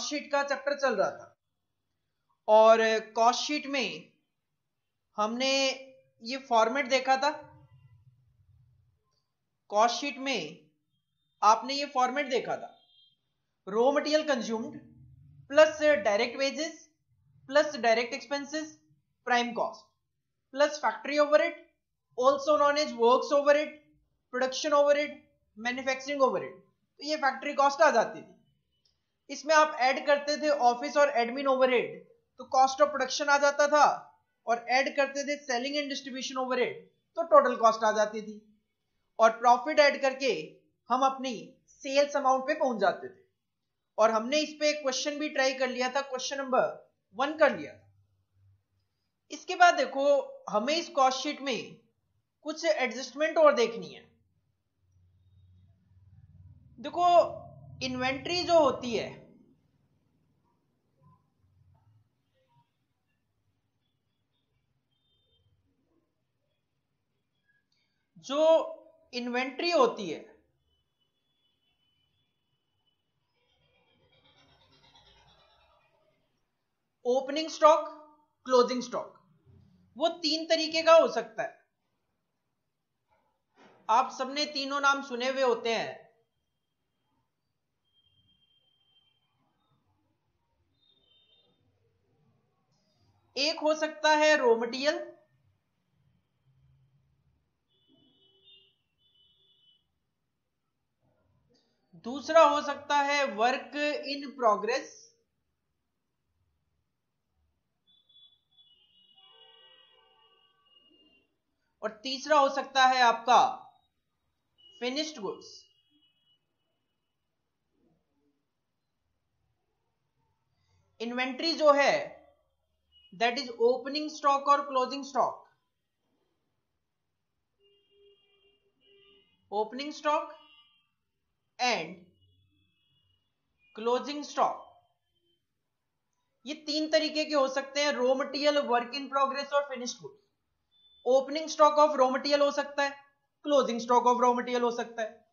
Cost sheet का chapter चल रहा था। और कॉस्ट शीट में हमने ये फॉर्मेट देखा था। कॉस्ट शीट में आपने ये फॉर्मेट देखा था। Raw material consumed plus direct wages plus direct expenses prime cost plus factory overhead also known as works overhead production overhead manufacturing overhead तो ये फैक्ट्री कॉस्ट आ जाती थी। इसमें आप ऐड करते थे ऑफ़िस और एडमिन ओवरहेड तो कॉस्ट ऑफ़ प्रोडक्शन आ जाता था, और ऐड करते थे सेलिंग एंड डिस्ट्रीब्यूशन ओवरहेड तो टोटल कॉस्ट आ जाती थी। और प्रॉफिट ऐड करके हम अपनी सेल्स अमाउंट पे पहुँच जाते थे। और हमने इस पे क्वेश्चन भी ट्राई कर लिया था, क्वेश्चन नंबर वन कर लिया था। इसके बाद देखो, हमें इस कॉस्ट शीट में कुछ एडजस्टमेंट और देखनी है। देखो इन्वेंट्री जो होती है, जो इन्वेंट्री होती है, ओपनिंग स्टॉक, क्लोजिंग स्टॉक, वो तीन तरीके का हो सकता है। आप सबने तीनों नाम सुने हुए होते हैं। एक हो सकता है रॉ मटेरियल। दूसरा हो सकता है वर्क इन प्रोग्रेस। और तीसरा हो सकता है आपका फिनिश्ड गुड्स इन्वेंट्री जो है दैट इज़ ओपनिंग स्टॉक और closing stock opening stock and closing stock ये तीन तरीके के हो सकते हैं raw material work in progress और finished good opening stock of raw material हो सकता है closing stock of raw material हो सकता है.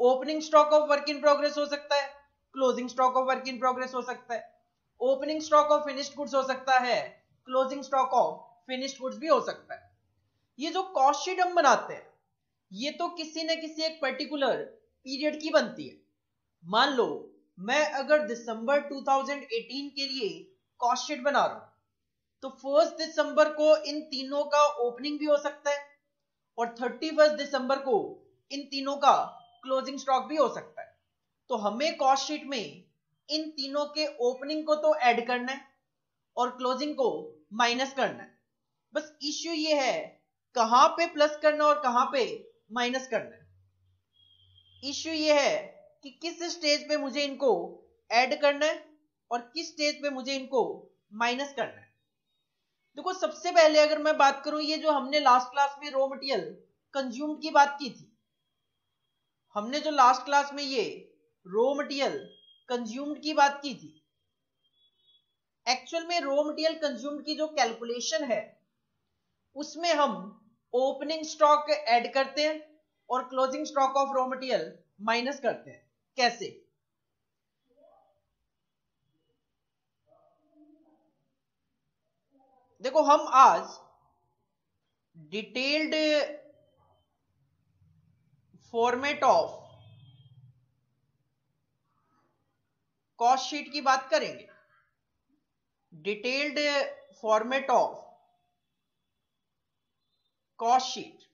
Opening stock of work in progress हो सकता है closing stock of work in progress हो सकता है. Opening stock of finished goods हो सकता है closing stock of finished goods भी हो सकता है। ये जो कॉस्ट शीट हम बनाते हैं, ये तो किसी न किसी एक पर्टिकुलर पीरियड की बनती है। मान लो, मैं अगर दिसंबर 2018 के लिए कॉस्ट शीट बना रहा हूँ तो फ़र्स्ट दिसंबर को इन तीनों का ओपनिंग भी हो सकता है और थर्टी दिसंबर को इन तीनों का क्लोजिंग स्टॉक भी हो सकता है। तो हमें कॉस्ट शीट में इन तीनों के ओपनिंग को तो ऐड करना है और क्लोजिंग को माइनस करना है। बस इश्यू ये है, कहाँ पे प्लस करना और कहाँ पे माइनस करना है। इश्यू ये है कि किस स्टेज पे मुझे इनको ऐड करना है और किस स्टेज पे मुझे इनको माइनस करना है। देखो, सबसे पहले अगर मैं बात करूँ, ये जो हमने लास्ट क्लास में रॉ मटेरियल कंज्यूम की बात की थी, हमने जो लास्ट क्लास में ये रॉ मटेरियल कंज्यूम्ड की बात की थी। एक्चुअल में रॉ मटेरियल कंज्यूम्ड की जो कैलकुलेशन है, उसमें हम ओपनिंग स्टॉक ऐड करते हैं और closing stock of raw material minus करते हैं। कैसे? देखो, हम आज detailed format of cost sheet की बात करेंगे। Detailed format of cost sheet.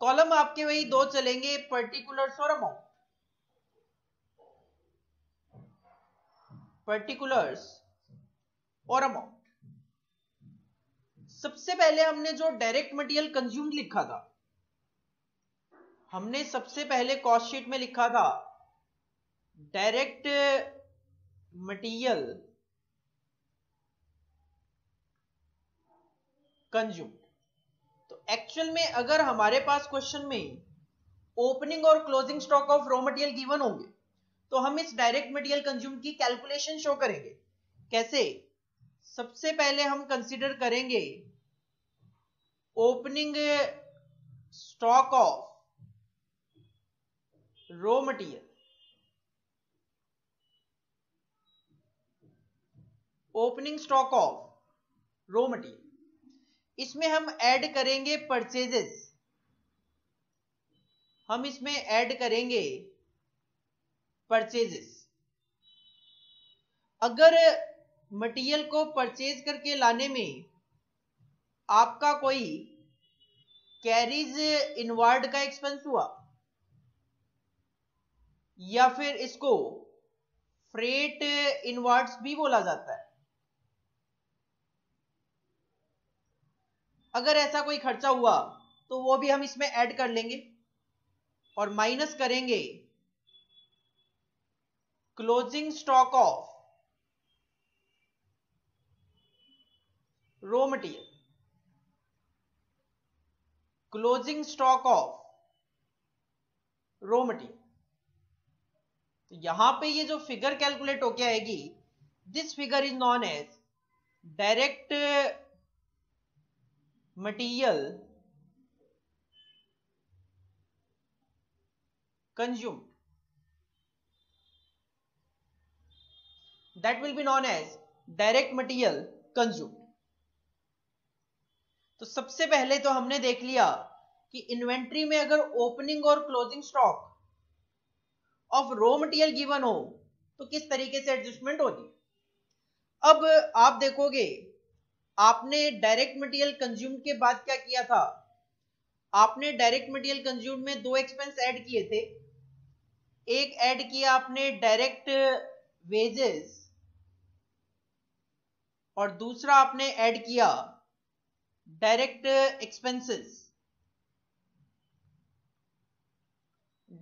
Column आपके वही दो चलेंगे, पर्टिकुलर्स और अमाउंट पर्टिकुलर्स और अमाउंट सबसे पहले हमने जो डायरेक्ट मटेरियल कंज्यूम लिखा था हमने सबसे पहले कॉस्ट शीट में लिखा था डायरेक्ट मटेरियल कंज्यूम तो एक्चुअल में अगर हमारे पास क्वेश्चन में ओपनिंग और closing stock of raw material given होंगे तो हम इस डायरेक्ट मटेरियल कंज्यूम की कैलकुलेशन शो करेंगे। कैसे? सबसे पहले हम कंसीडर करेंगे opening stock of raw material opening stock of raw material इसमें हम ऐड करेंगे परचेजेस हम इसमें ऐड करेंगे परचेजेस अगर मटेरियल को परचेज करके लाने में आपका कोई कैरीज इनवर्ड का एक्सपेंस हुआ या फिर इसको फ्रेट इनवर्ड्स भी बोला जाता है। अगर ऐसा कोई खर्चा हुआ तो वो भी हम इसमें ऐड कर लेंगे और माइनस करेंगे closing stock of raw material closing stock of raw material तो यहाँ पे ये जो फिगर कैलकुलेट होके आएगी this figure is known as direct material consumed. That will be known as direct material consumed. तो सबसे पहले तो हमने देख लिया कि इन्वेंट्री में अगर ओपनिंग और closing stock of raw material given हो तो किस तरीके से एडजस्टमेंट होती अब आप देखोगे, आपने डायरेक्ट मटेरियल कंज्यूम के बाद क्या किया था? आपने डायरेक्ट मटेरियल कंज्यूम में दो एक्सपेंस ऐड किए थे। एक ऐड किया आपने डायरेक्ट वेजेस और दूसरा आपने ऐड किया डायरेक्ट एक्सपेंसेस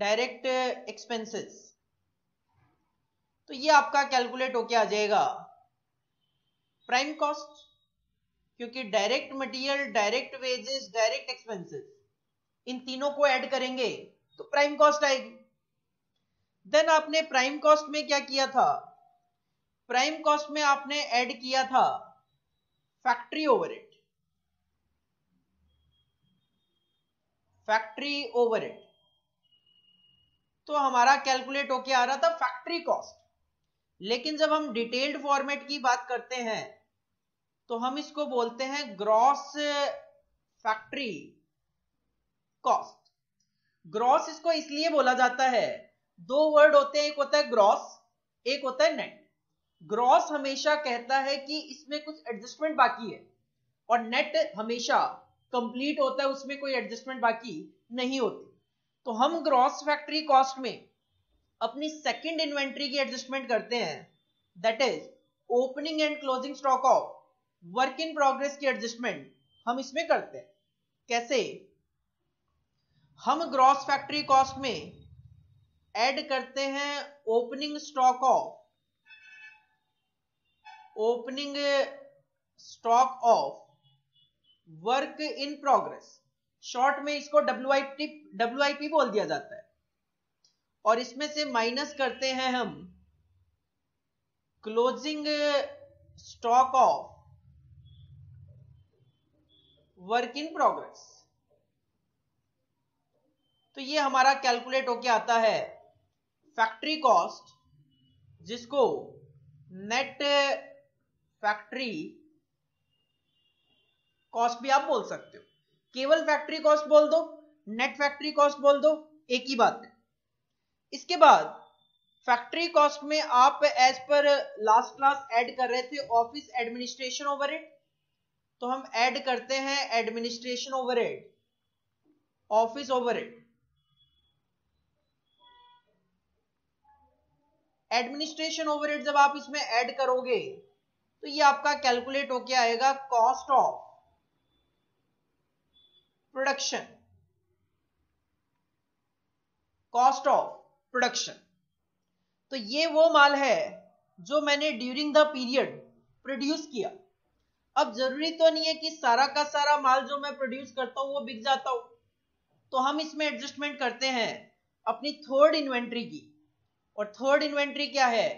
डायरेक्ट एक्सपेंसेस। तो ये आपका कैलकुलेट होके आ जाएगा। प्राइम कॉस्ट, क्योंकि direct material, direct wages, direct expenses, इन तीनों को ऐड करेंगे तो प्राइम कॉस्ट आएगी। देन आपने प्राइम कॉस्ट में क्या किया था? प्राइम कॉस्ट में आपने ऐड किया था factory over overhead. Factory overhead. तो हमारा कैलकुलेट होके आ रहा था फैक्ट्री कॉस्ट लेकिन जब हम डिटेल्ड फॉर्मेट की बात करते हैं तो हम इसको बोलते हैं ग्रॉस फैक्ट्री कॉस्ट ग्रॉस इसको इसलिए बोला जाता है, दो वर्ड होते हैं, एक होता है ग्रॉस एक होता है नेट ग्रॉस हमेशा कहता है कि इसमें कुछ एडजस्टमेंट बाकी है, और नेट हमेशा कंप्लीट होता है, उसमें कोई एडजस्टमेंट बाकी नहीं होती. तो हम ग्रॉस फैक्ट्री कॉस्ट में अपनी सेकंड इन्वेंट्री की एडजस्टमेंट करते हैं। That is opening and closing stock of work in progress की एडजस्टमेंट हम इसमें करते हैं। कैसे? हम ग्रॉस फैक्ट्री कॉस्ट में ऐड करते हैं opening stock of opening stock of work in progress short में इसको डब्ल्यू आई पी बोल दिया जाता है। और इसमें से माइनस करते हैं हम closing stock of work in progress. तो ये हमारा कैलकुलेट होके आता है फैक्ट्री कॉस्ट, जिसको नेट फैक्ट्री कॉस्ट भी आप बोल सकते हो। केवल फैक्ट्री कॉस्ट बोल दो नेट फैक्ट्री कॉस्ट बोल दो, एक ही बात। है इसके बाद फैक्ट्री कॉस्ट में आप as per last class add कर रहे थे ऑफ़िस एडमिनिस्ट्रेशन ओवरहेड तो हम ऐड करते हैं administration overhead office overhead administration overhead जब आप इसमें ऐड करोगे तो ये आपका कैलकुलेट होके आएगा cost of production cost of production तो ये वो माल है जो मैंने ड्यूरिंग द पीरियड प्रोड्यूस किया। अब ज़रूरी तो नहीं है कि सारा का सारा माल जो मैं प्रोड्यूस करता हूँ वो बिक जाता हो। तो हम इसमें एडजस्टमेंट करते हैं अपनी थर्ड इन्वेंट्री की। और थर्ड इन्वेंट्री क्या है?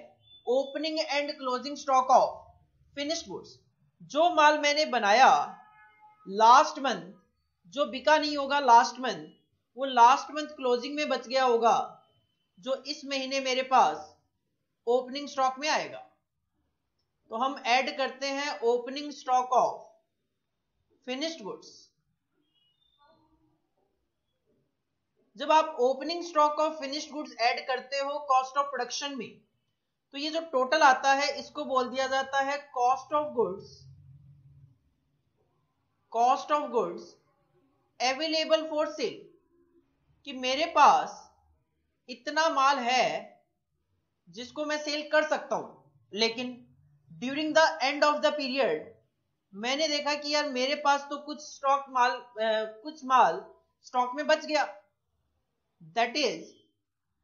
Opening and closing stock of finish goods जो माल मैंने बनाया लास्ट मंथ जो बिका नहीं होगा लास्ट मंथ वो लास्ट मंथ क्लोजिंग में बच गया होगा, जो इस महीने मेरे पास ओपनिंग स्टॉक में आएगा। तो हम ऐड करते हैं opening stock of finished goods जब आप opening stock of finished goods add करते हो कॉस्ट ऑफ़ प्रोडक्शन में तो ये जो टोटल आता है, इसको बोल दिया जाता है cost of goods cost of goods available for sale कि मेरे पास इतना माल है जिसको मैं सेल कर सकता हूँ। लेकिन during the end of the period मैंने देखा कि यार मेरे पास तो कुछ स्टॉक माल आ, कुछ माल स्टॉक में बच गया। That is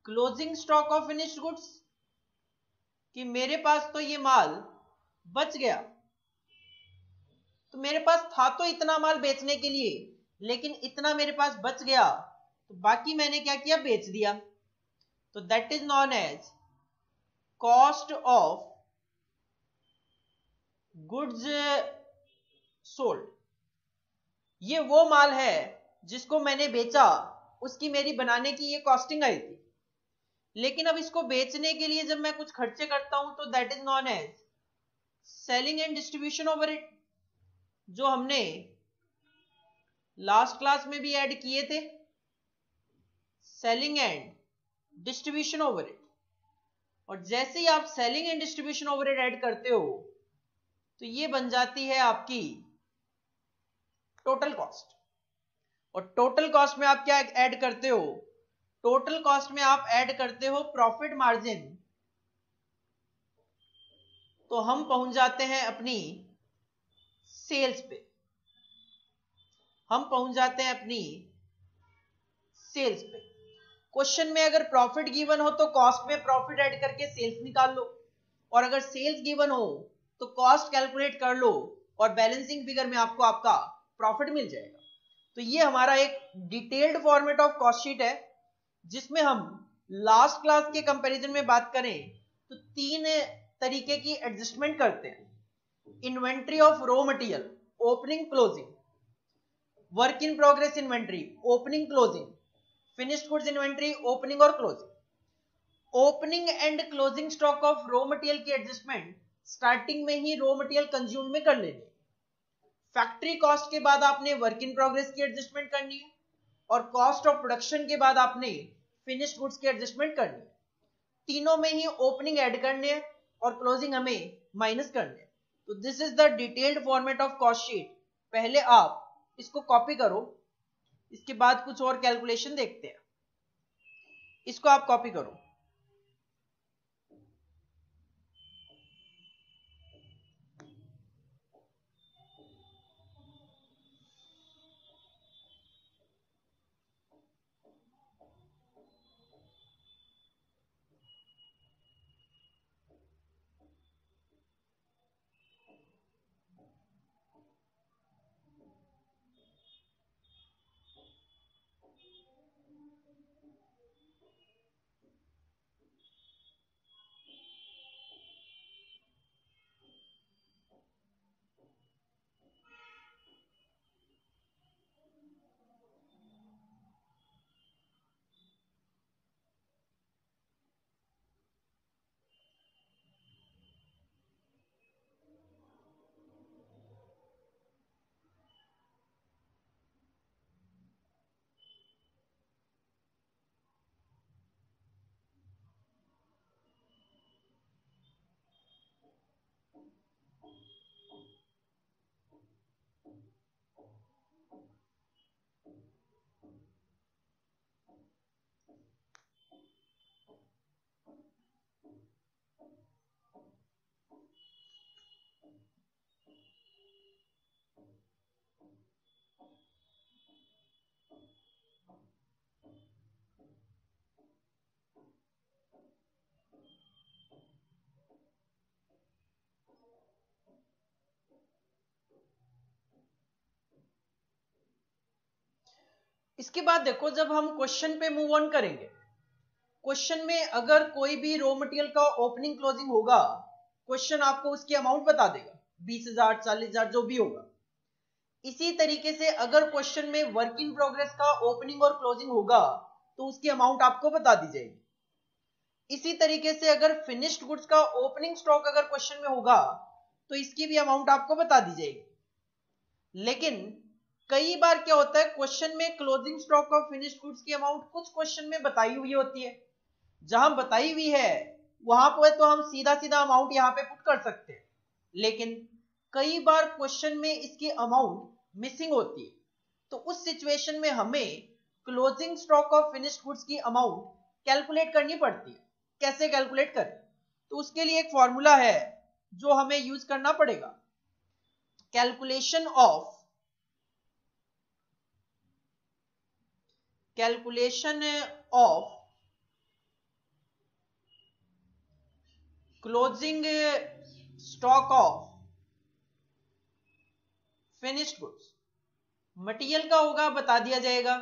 closing stock of finished goods कि मेरे पास तो ये माल बच गया। तो मेरे पास था तो इतना माल बेचने के लिए लेकिन इतना मेरे पास बच गया तो बाकी मैंने क्या किया? बेच दिया। तो that is known as cost of goods sold ये वो माल है जिसको मैंने बेचा, उसकी मेरी बनाने की ये कॉस्टिंग आई थी। लेकिन अब इसको बेचने के लिए जब मैं कुछ खर्चे करता हूँ तो that is known as selling and distribution overhead जो हमने लास्ट क्लास में भी ऐड किए थे। सेलिंग एंड डिस्ट्रीब्यूशन ओवर और जैसे ही आप selling and distribution over add करते हो तो ये बन जाती है आपकी टोटल कॉस्ट और टोटल कॉस्ट में आप क्या ऐड करते हो? टोटल कॉस्ट में आप ऐड करते हो प्रॉफिट मार्जिन तो हम पहुँच जाते हैं अपनी सेल्स पे। हम पहुँच जाते हैं अपनी सेल्स पे। क्वेश्चन में अगर प्रॉफिट गिवन हो तो कॉस्ट में प्रॉफिट ऐड करके सेल्स निकाल लो। और अगर सेल्स गिवन हो तो कॉस्ट कैलकुलेट कर लो और बैलेंसिंग फिगर में आपको आपका प्रॉफिट मिल जाएगा। तो ये हमारा एक detailed format of cost sheet है, जिसमें हम लास्ट क्लास के कंपैरिजन में बात करें तो तीन तरीके की एडजस्टमेंट करते हैं। Inventory of raw material opening closing work in progress inventory opening closing finished goods inventory opening और closing opening and closing stock of raw material की एडजस्टमेंट स्टार्टिंग में ही रॉ मटेरियल कंज्यूम में कर लेनी फैक्ट्री कॉस्ट के बाद आपने वर्क इन प्रोग्रेस की एडजस्टमेंट करनी है और कॉस्ट ऑफ़ प्रोडक्शन के बाद आपने फिनिश्ड गुड्स की एडजस्टमेंट करनी है। तीनों में ही ओपनिंग ऐड करने और क्लोजिंग हमें माइनस करने तो this is the detailed format of cost sheet पहले आप इसको कॉपी करो। इसके बाद कुछ और कैलकुलेशन देखते हैं। इसको आप कॉपी करो। इसके बाद देखो, जब हम क्वेश्चन पे मूव ऑन करेंगे क्वेश्चन में अगर कोई भी रॉ मटेरियल का ओपनिंग क्लोजिंग होगा क्वेश्चन आपको उसकी अमाउंट बता देगा, बीस हज़ार, चालीस हज़ार, जो भी होगा। इसी तरीके से अगर क्वेश्चन में वर्क इन प्रोग्रेस का ओपनिंग और क्लोजिंग होगा तो उसकी अमाउंट आपको बता दी जाएगी। इसी तरीके से अगर फिनिश्ड गुड्स का ओपनिंग स्टॉक अगर क्वेश्चन में होगा तो इसकी भी अमाउंट आपको बता दी जाएगी। लेकिन कई बार क्या होता है क्वेश्चन में closing stock of finish goods की अमाउंट कुछ क्वेश्चन में बताई हुई होती है। जहाँ बताई हुई है, वहाँ पर तो हम सीधा सीधा अमाउंट यहाँ पे पुट कर सकते हैं। लेकिन कई बार क्वेश्चन में इसकी अमाउंट मिसिंग होती है। तो उस सिचुएशन में हमें closing stock of finished goods की अमाउंट कैलकुलेट करनी पड़ती है। कैसे कैलकुलेट करें? तो उसके लिए एक फॉर्मूला है, जो हमें यूज़ करना पड़ेगा। Calculation of calculation of closing stock of finished goods material का होगा, बता दिया जाएगा।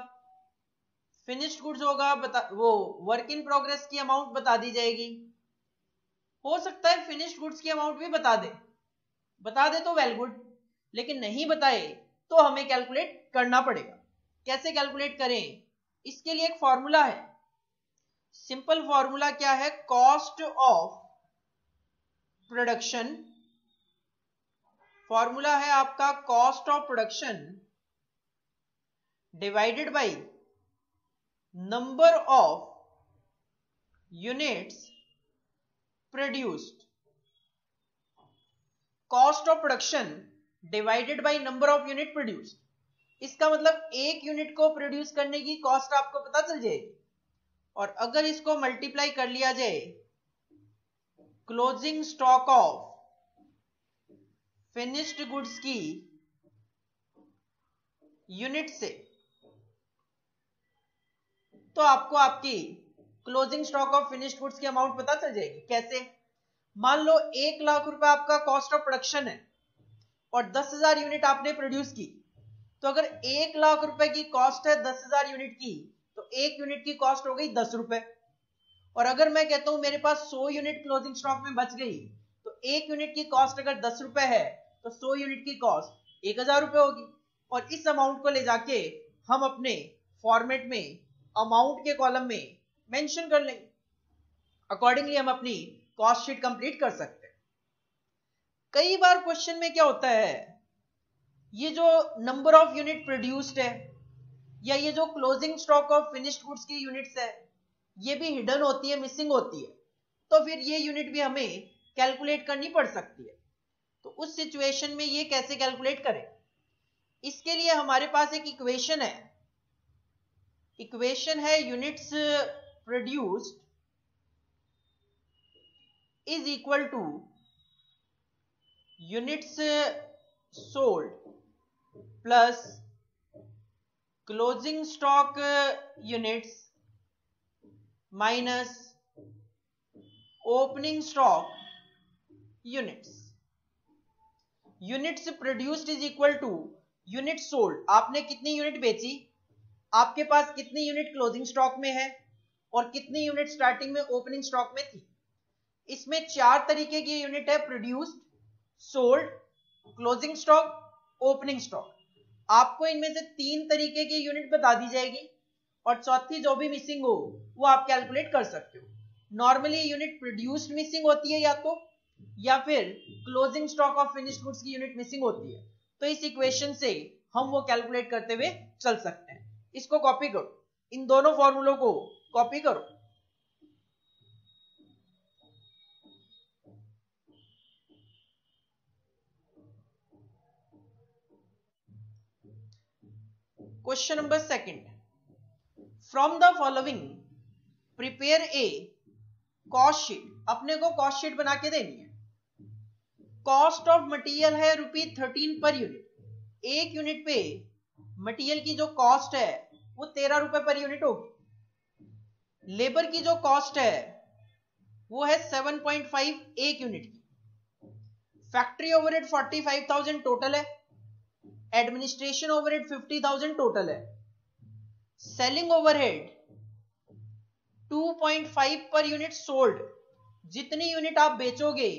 फिनिश्ड गुड्स होगा, बता, वो वर्क इन प्रोग्रेस की अमाउंट बता दी जाएगी। हो सकता है फिनिश्ड गुड्स की अमाउंट भी बता दे। बता दे तो वेल गुड लेकिन नहीं बताए तो हमें कैलकुलेट करना पड़ेगा। कैसे कैलकुलेट करें? इसके लिए एक फॉर्मूला है। सिंपल फॉर्मूला क्या है? Cost of production. फॉर्मूला है आपका cost of production divided by number of units produced. Cost of production divided by number of unit produced. इसका मतलब एक यूनिट को प्रोड्यूस करने की कॉस्ट आपको पता चल जाएगी। और अगर इसको मल्टीप्लाई कर लिया जाए closing stock of finished goods की यूनिट से तो आपको आपकी closing stock of finished goods की अमाउंट पता चल जाएगी। कैसे? मान लो एक लाख रुपए आपका कॉस्ट ऑफ़ प्रोडक्शन है और दस हज़ार यूनिट आपने प्रोड्यूस की। तो अगर एक लाख रुपए की कॉस्ट है दस हज़ार यूनिट की तो एक यूनिट की कॉस्ट हो गई दस रुपए। और अगर मैं कहता हूँ मेरे पास सौ यूनिट क्लोजिंग स्टॉक में बच गई तो एक यूनिट की कॉस्ट अगर दस रुपए है तो सौ यूनिट की कॉस्ट एक हज़ार रुपए होगी। और इस अमाउंट को ले जाके हम अपने फॉर्मेट में अमाउंट के कॉलम में मेंशन कर लेंगे। अकॉर्डिंगली हम अपनी कॉस्ट शीट कंप्लीट कर सकते हैं। कई बार क्वेश्चन में क्या होता है? ये जो नंबर ऑफ़ यूनिट प्रोड्यूस्ड है, या ये जो closing stock of finished goods की यूनिट्स है, ये भी हिडन होती है मिसिंग होती है। तो फिर ये यूनिट भी हमें कैलकुलेट करनी पड़ सकती है। तो उस सिचुएशन में ये कैसे कैलकुलेट करें? इसके लिए हमारे पास एक इक्वेशन है। इक्वेशन है units produced is equal to units sold plus closing stock units minus opening stock units. Units produced is equal to unit sold आपने कितनी यूनिट बेची? आपके पास कितनी यूनिट क्लोजिंग स्टॉक में है? और कितनी यूनिट स्टार्टिंग में ओपनिंग स्टॉक में थी? इसमें चार तरीके की यूनिट है। Produced sold closing stock opening stock आपको इनमें से तीन तरीके की यूनिट बता दी जाएगी और चौथी जो भी मिसिंग हो, वो आप कैलकुलेट कर सकते हो। नॉर्मली यूनिट प्रोड्यूस्ड मिसिंग होती है या तो या फिर closing stock of finished goods की यूनिट मिसिंग होती है। तो इस इक्वेशन से हम वो कैलकुलेट करते हुए चल सकते हैं। इसको कॉपी करो। इन दोनों फॉर्मूलों को कॉपी करो। Question number second from the following prepare a sheet अपने को कॉस्ट शीट बना के देनी है। कॉस्ट ऑफ़ मटेरियल है रुपी थर्टीन पर यूनिट एक यूनिट पे मटेरियल की जो कॉस्ट है, वो तेरह रुपए पर यूनिट होगी। लेबर की जो कॉस्ट है, वो है सेवन पॉइंट फाइव एक यूनिट की। Factory overhead forty five thousand total है। Administration overhead fifty thousand total है। Selling overhead 2.5 per unit sold. जितनी यूनिट आप बेचोगे,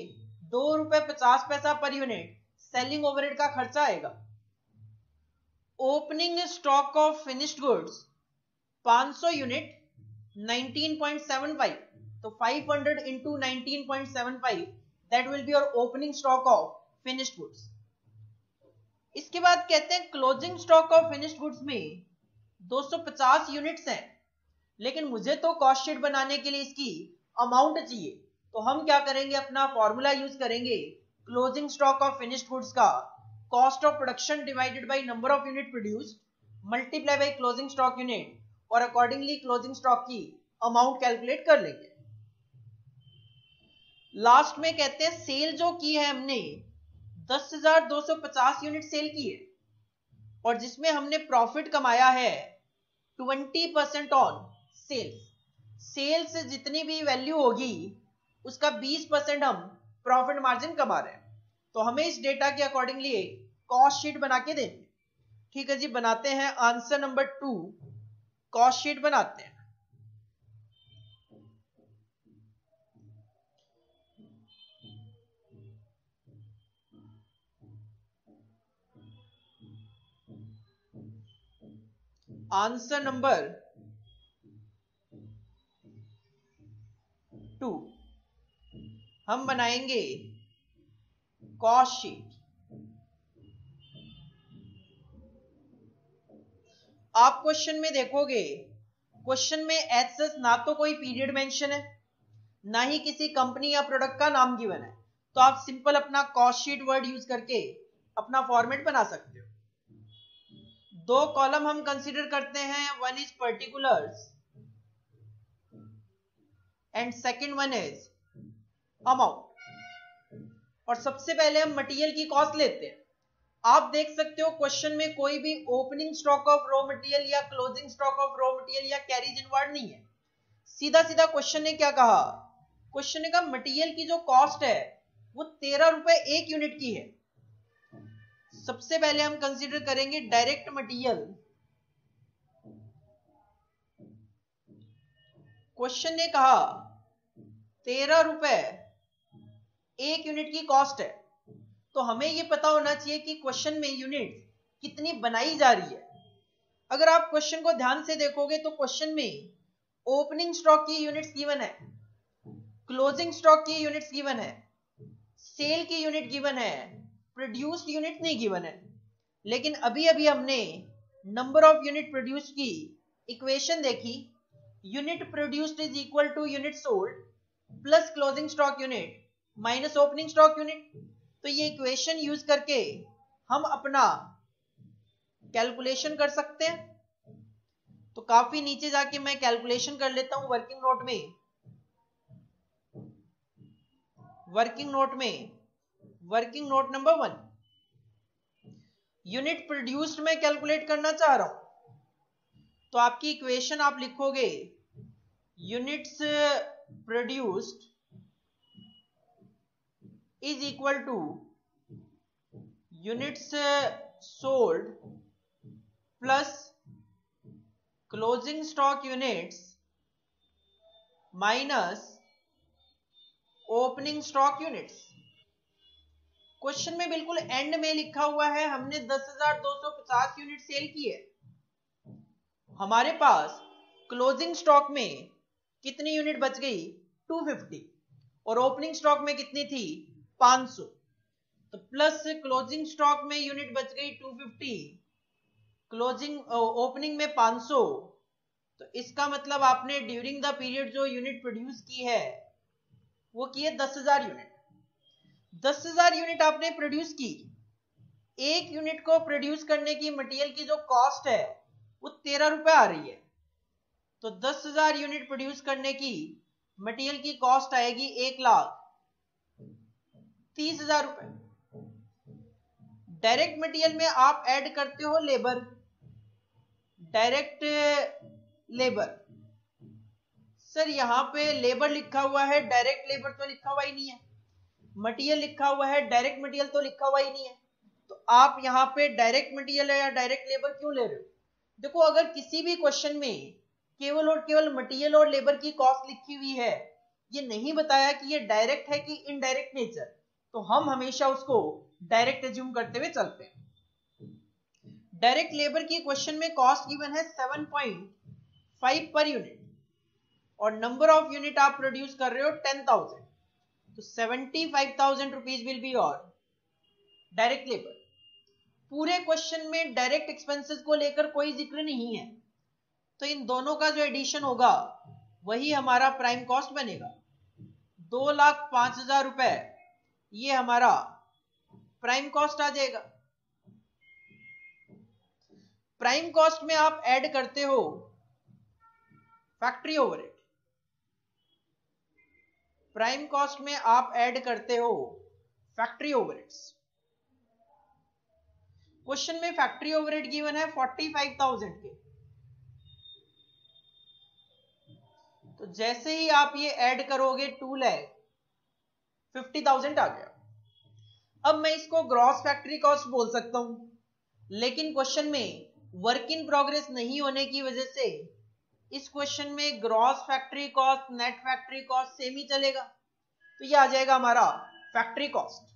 दो रुपए पचास पैसा पर यूनिट, सेलिंग ओवरहेड का खर्चा आएगा। Opening stock of finished goods 500 unit 19.75 तो 500 hundred into nineteen point seven five that will be your opening stock of finished goods इसके बाद कहते हैं closing stock of finished goods में 250 यूनिट्स हैं। लेकिन मुझे तो कॉस्ट शीट बनाने के लिए इसकी अमाउंट चाहिए। तो हम क्या करेंगे? अपना फॉर्मूला यूज़ करेंगे। Closing stock of finished goods का cost of production divided by number of unit produced multiply by closing stock unit और अकॉर्डिंगली क्लोजिंग स्टॉक की अमाउंट कैलकुलेट कर लेंगे। लास्ट में कहते हैं सेल जो की है हमने 10,250 यूनिट सेल की है और जिसमें हमने प्रॉफिट कमाया है 20 परसेंट ऑन सेल्स। सेल्स से जितनी भी वैल्यू होगी उसका 20 परसेंट हम प्रॉफिट मार्जिन कमा रहे हैं। तो हमें इस डेटा के अकॉर्डिंगली कॉस्ट शीट बना के देंगे ठीक है जी बनाते हैं answer number two. Cost sheet बनाते हैं। Answer number two. हम बनाएँगे कॉस्ट शीट आप क्वेश्चन में देखोगे क्वेश्चन में एचएस ना तो कोई पीरियड मेंशन है, ना ही किसी कंपनी या प्रोडक्ट का नाम गिवन है। तो आप सिंपल अपना कॉस्ट शीट वर्ड यूज़ करके अपना फॉर्मेट बना सकते हो। दो कॉलम हम कंसीडर करते हैं one is particulars and second one is amount और सबसे पहले हम मटेरियल की कॉस्ट लेते हैं। आप देख सकते हो क्वेश्चन में कोई भी opening stock of raw material या closing stock of raw material या कैरीज इनवर्ड नहीं है। सीधा सीधा क्वेश्चन ने क्या कहा? क्वेश्चन ने कहा मटेरियल की जो कॉस्ट है, वो तेरह रुपए एक यूनिट की है। सबसे पहले हम कंसीडर करेंगे डायरेक्ट मटेरियल क्वेश्चन ने कहा, तेरह रुपए एक यूनिट की कॉस्ट है. तो हमें यह पता होना चाहिए कि क्वेश्चन में यूनिट कितनी बनाई जा रही है। अगर आप क्वेश्चन को ध्यान से देखोगे तो क्वेश्चन में ओपनिंग स्टॉक की यूनिट्स गिवन है क्लोजिंग स्टॉक की यूनिट्स गिवन है सेल की यूनिट गिवन है प्रोड्यूस्ड यूनिट नहीं गिवन है लेकिन अभी अभी हमने नंबर ऑफ़ यूनिट प्रोड्यूस की इक्वेशन देखी unit produced is equal to unit sold plus closing stock unit minus opening stock unit तो ये इक्वेशन यूज़ करके हम अपना कैलकुलेशन कर सकते हैं। तो काफ़ी नीचे जाके मैं कैलकुलेशन कर लेता हूँ वर्किंग नोट में। वर्किंग नोट में working note number one unit produced में कैलकुलेट करना चाह रहा हूँ। तो आपकी इक्वेशन आप लिखोगे units produced is equal to units sold plus closing stock units minus opening stock units question में बिल्कुल एंड में लिखा हुआ है हमने 10,250 यूनिट सेल की है हमारे पास क्लोजिंग स्टॉक में कितनी यूनिट बच गई? 250 और ओपनिंग स्टॉक में कितनी थी? 500 तो प्लस क्लोजिंग स्टॉक में यूनिट बच गई 250 क्लोजिंग ओपनिंग में 500 तो इसका मतलब आपने ड्यूरिंग द पीरियड जो यूनिट प्रोड्यूस की है वो की है दस हज़ार यूनिट दस हज़ार यूनिट आपने प्रोड्यूस की। एक यूनिट को प्रोड्यूस करने की मटेरियल की जो कॉस्ट है, वो तेरह रुपए आ रही है। तो दस हज़ार यूनिट प्रोड्यूस करने की मटेरियल की कॉस्ट आएगी एक लाख तीस हज़ार रुपए। डायरेक्ट मटेरियल में आप ऐड करते हो लेबर डायरेक्ट लेबर सर यहाँ पे लेबर लिखा हुआ है डायरेक्ट लेबर तो लिखा हुआ ही नहीं है। मटेरियल लिखा हुआ है डायरेक्ट मटेरियल तो लिखा हुआ ही नहीं है। तो आप यहाँ पे डायरेक्ट मटेरियल या डायरेक्ट लेबर क्यों ले रहे हो? देखो, अगर किसी भी क्वेश्चन में केवल और केवल मटेरियल और लेबर की कॉस्ट लिखी हुई है, ये नहीं बताया कि ये डायरेक्ट है कि इनडायरेक्ट नेचर तो हम हमेशा उसको डायरेक्ट एज्यूम करते हुए चलते हैं। डायरेक्ट लेबर की क्वेश्चन में कॉस्ट गिवन है 7.5 पर यूनिट और नंबर ऑफ़ यूनिट आप प्रोड्यूस कर रहे हो टेन थाउज़ेंड तो seventy five thousand rupees will be और डायरेक्ट लेबर पूरे क्वेश्चन में डायरेक्ट एक्सपेंसेस को लेकर कोई ज़िक्र नहीं है। तो इन दोनों का जो एडिशन होगा, वही हमारा प्राइम कॉस्ट बनेगा। दो लाख पाँच हज़ार रुपए, ये हमारा प्राइम कॉस्ट आ जाएगा। प्राइम कॉस्ट में आप ऐड करते हो फैक्ट्री ओवरहेड प्राइम कॉस्ट में आप ऐड करते हो फैक्ट्री ओवरहेड्स क्वेश्चन में फैक्ट्री ओवरहेड गिवन है फोर्टी फाइव थाउज़ेंड के. तो जैसे ही आप ये ऐड करोगे टू लैख फिफ्टी थाउज़ेंड आ गया. अब मैं इसको ग्रॉस फैक्ट्री कॉस्ट बोल सकता हूँ, लेकिन क्वेश्चन में वर्क इन प्रोग्रेस नहीं होने की वजह से इस क्वेश्चन में gross factory cost, net factory cost same ही चलेगा। तो ये आ जाएगा हमारा फैक्ट्री कॉस्ट।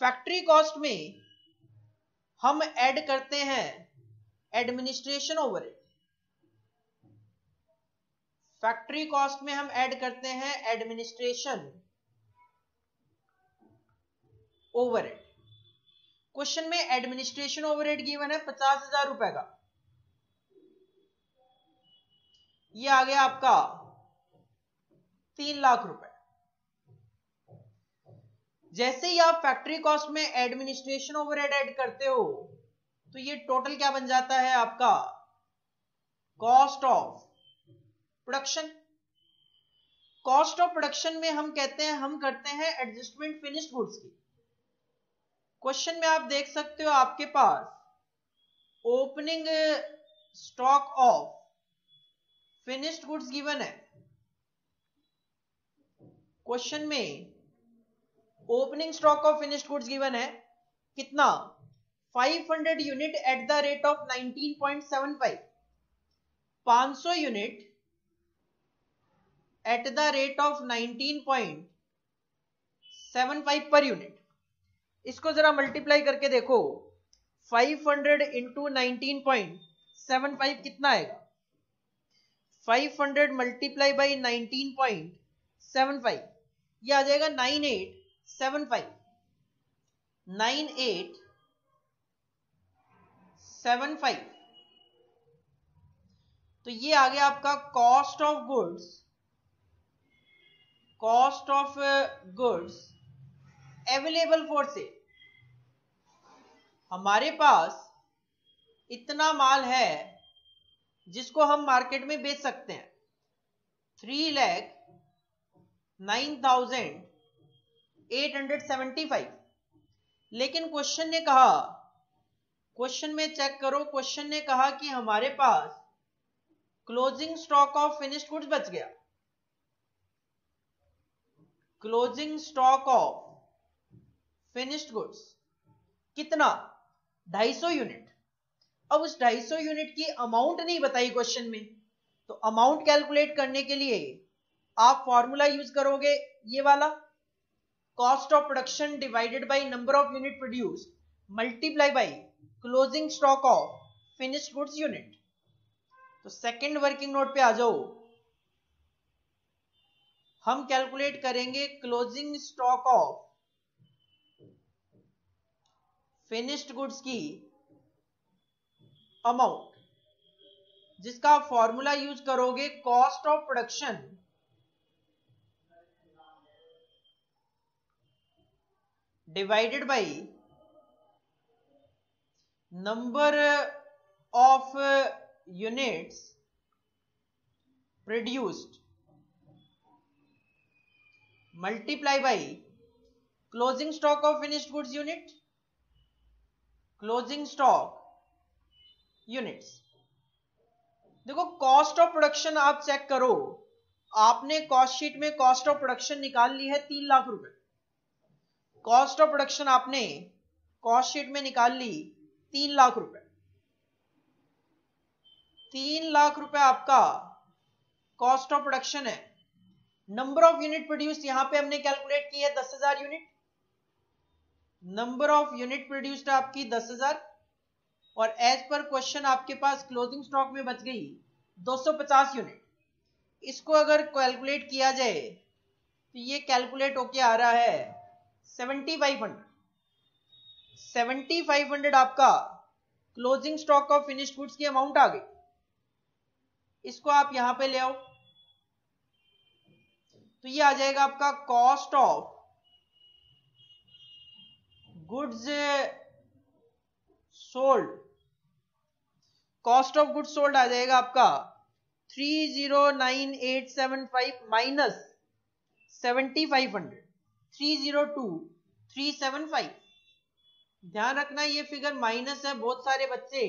फैक्ट्री कॉस्ट में हम ऐड करते हैं एडमिनिस्ट्रेशन ओवर फैक्ट्री कॉस्ट में हम ऐड करते हैं एडमिनिस्ट्रेशन ओवरहेड क्वेश्चन में एडमिनिस्ट्रेशन ओवरहेड गिवन है पचास हज़ार रुपए का। ये आ गया आपका तीन लाख रुपए। जैसे ही आप फैक्ट्री कॉस्ट में एडमिनिस्ट्रेशन ओवरहेड ऐड करते हो तो ये टोटल क्या बन जाता है आपका? Cost of production cost of production में हम कहते हैं, हम करते हैं एडजस्टमेंट फिनिश्ड गुड्स की। क्वेश्चन में आप देख सकते हो आपके पास opening stock of finished goods given है। क्वेश्चन में opening stock of finished goods given है, कितना? 500 unit at the rate of 19.75 500 unit at the rate of 19.75 per unit इसको जरा मल्टीप्लाई करके देखो। 500 हंड्रेड इंटू नाइनटीन कितना आएगा? 500 hundred multiply by nineteen point seven five यह आ जाएगा nine eight seven five. Nine eight seven five. तो ये आ गया आपका cost of goods cost of goods available for sale हमारे पास इतना माल है जिसको हम मार्केट में बेच सकते हैं। Three lakh nine thousand eight hundred seventy five लेकिन क्वेश्चन ने कहा क्वेश्चन में चेक करो क्वेश्चन ने कहा कि हमारे पास closing stock of finished goods बच गया। Closing stock of finished goods कितना? 250 यूनिट अब उस 250 यूनिट की अमाउंट नहीं बताई क्वेश्चन में। तो अमाउंट कैलकुलेट करने के लिए आप फॉर्मूला यूज़ करोगे ये वाला। Cost of production divided by number of unit produce multiply by closing stock of finished goods unit तो सेकेंड वर्किंग नोट पे आ जाओ। हम कैलकुलेट करेंगे closing stock of finished goods की अमाउंट जिसका फॉर्मूला यूज़ करोगे cost of production divided by number of units produced multiply by closing stock of finished goods unit closing stock units देखो cost of production आप check करो। आपने cost sheet में cost of production निकाल ली है तीन लाख रुपए। कॉस्ट ऑफ़ प्रोडक्शन आपने कॉस्ट शीट में निकाल ली तीन लाख रुपए। तीन लाख रुपए आपका कॉस्ट ऑफ़ प्रोडक्शन है। नंबर ऑफ़ यूनिट प्रोड्यूस यहाँ पे हमने कैलकुलेट की है दस हज़ार unit number of unit produced आपकी दस हज़ार। और एज पर क्वेश्चन आपके पास क्लोजिंग स्टॉक में बच गई 250 यूनिट इसको अगर कैलकुलेट किया जाए तो ये कैलकुलेट होके आ रहा है seventy five hundred seventy five hundred आपका closing stock of finished goods की अमाउंट आ गई. इसको आप यहाँ पे ले आओ. तो ये आ जाएगा आपका cost of goods sold cost of good sold आ जाएगा आपका three zero nine eight seven five minus seventy five hundred. Three zero two three seven five. ध्यान रखना ये फिगर माइनस है, बहुत सारे बच्चे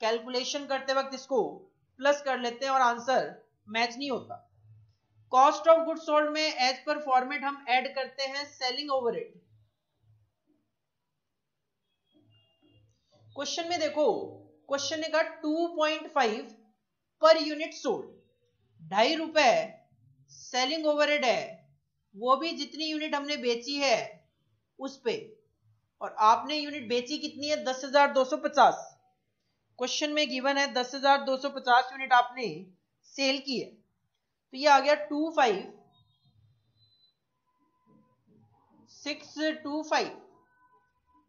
कैलकुलेशन करते वक्त इसको प्लस कर लेते हैं और आंसर मैच नहीं होता। कॉस्ट ऑफ़ गुड सोल्ड में एज पर फॉर्मेट हम ऐड करते हैं सेलिंग ओवर क्वेश्चन में देखो क्वेश्चन ने कहा 2.5 पर यूनिट सोल्ड। ढाई रुपए सेलिंग ओवरहेड है, वो भी जितनी यूनिट हमने बेची है उस पे। और आपने यूनिट बेची कितनी है? दस हज़ार दो सौ पचास। क्वेश्चन में गिवन है, दस हज़ार दो सौ पचास यूनिट आपने सेल की है। तो ये आ गया two five six two five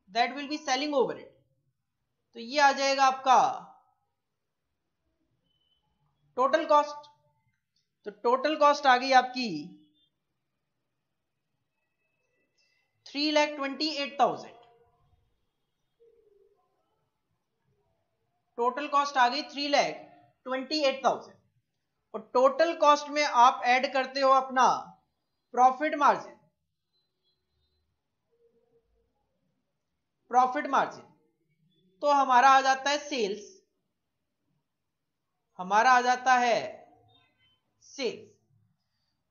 that will be selling overhead तो ये आ जाएगा आपका टोटल कॉस्ट तो टोटल कॉस्ट आ गई आपकी three lakh twenty eight thousand total cost आ गई three lakh twenty eight thousand और टोटल कॉस्ट में आप ऐड करते हो अपना प्रॉफिट मार्जिन प्रॉफिट मार्जिन तो हमारा आ जाता है सेल्स। हमारा आ जाता है सेल्स।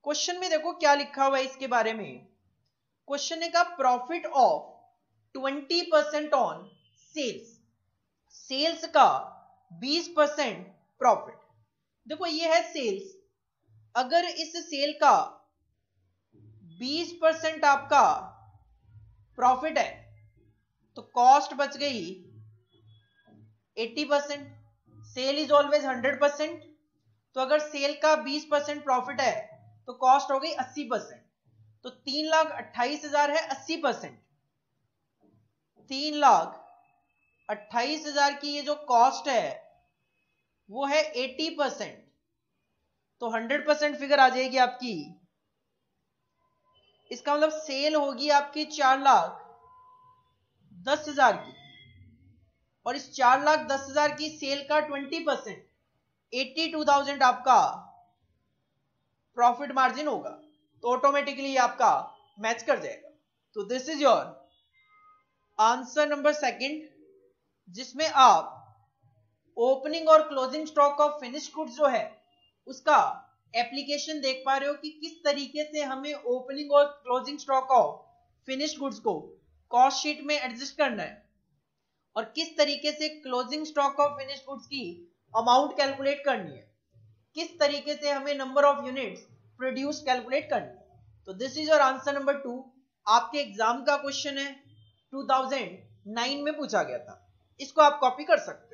क्वेश्चन में देखो क्या लिखा हुआ है इसके बारे में। क्वेश्चन ने कहा, profit of twenty percent on sales. Sales का बीस परसेंट प्रॉफिट। देखो, ये है सेल्स। अगर इस सेल का 20 परसेंट आपका प्रॉफिट है तो कॉस्ट बच गई 80 percent, sale is always 100 percent तो अगर सेल का 20 परसेंट प्रॉफिट है तो कॉस्ट हो गई 80 परसेंट तो तीन लाख अट्ठाईस हज़ार है 80 परसेंट। तीन लाख अट्ठाईस हज़ार की ये जो कॉस्ट है, वो है 80 परसेंट तो 100 परसेंट फिगर आ जाएगी आपकी। इसका मतलब सेल होगी आपकी चार लाख दस हज़ार की। और इस चार लाख दस हज़ार की सेल का 20 परसेंट, एट्टी टू थाउज़ेंड आपका प्रॉफिट मार्जिन होगा तो ऑटोमेटिकली आपका मैच कर जाएगा। तो this is your answer number second जिसमें आप ओपनिंग और closing stock of finish goods जो है, उसका एप्लीकेशन देख पा रहे हो कि किस तरीके से हमें ओपनिंग और closing stock of finish goods को कॉस्ट शीट में एडजस्ट करना है। और किस तरीके से closing stock of finish goods की अमाउंट कैलकुलेट करनी है? किस तरीके से हमें number of units produce calculate करनी है? तो this is your answer number two आपके एग्ज़ाम का क्वेश्चन है. 2009 में पूछा गया था. इसको आप कॉपी कर सकते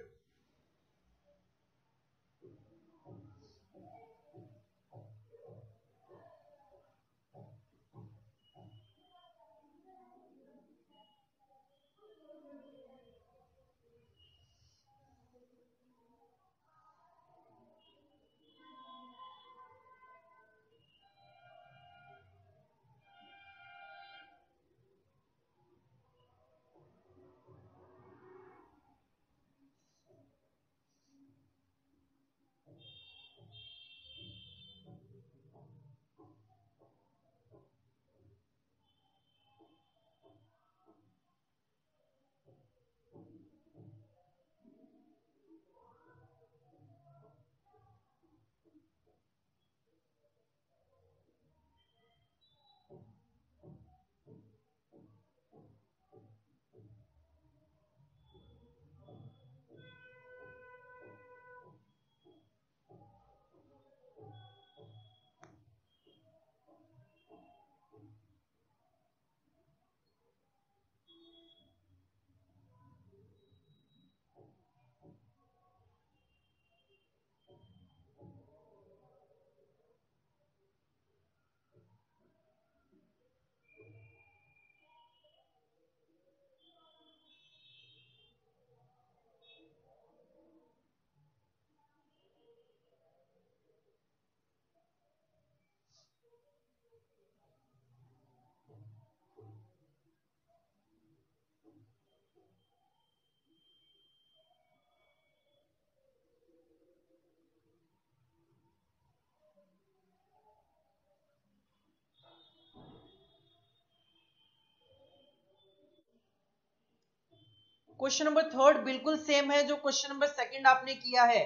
क्वेश्चन नंबर थर्ड बिल्कुल सेम है जो क्वेश्चन नंबर सेकंड आपने किया है।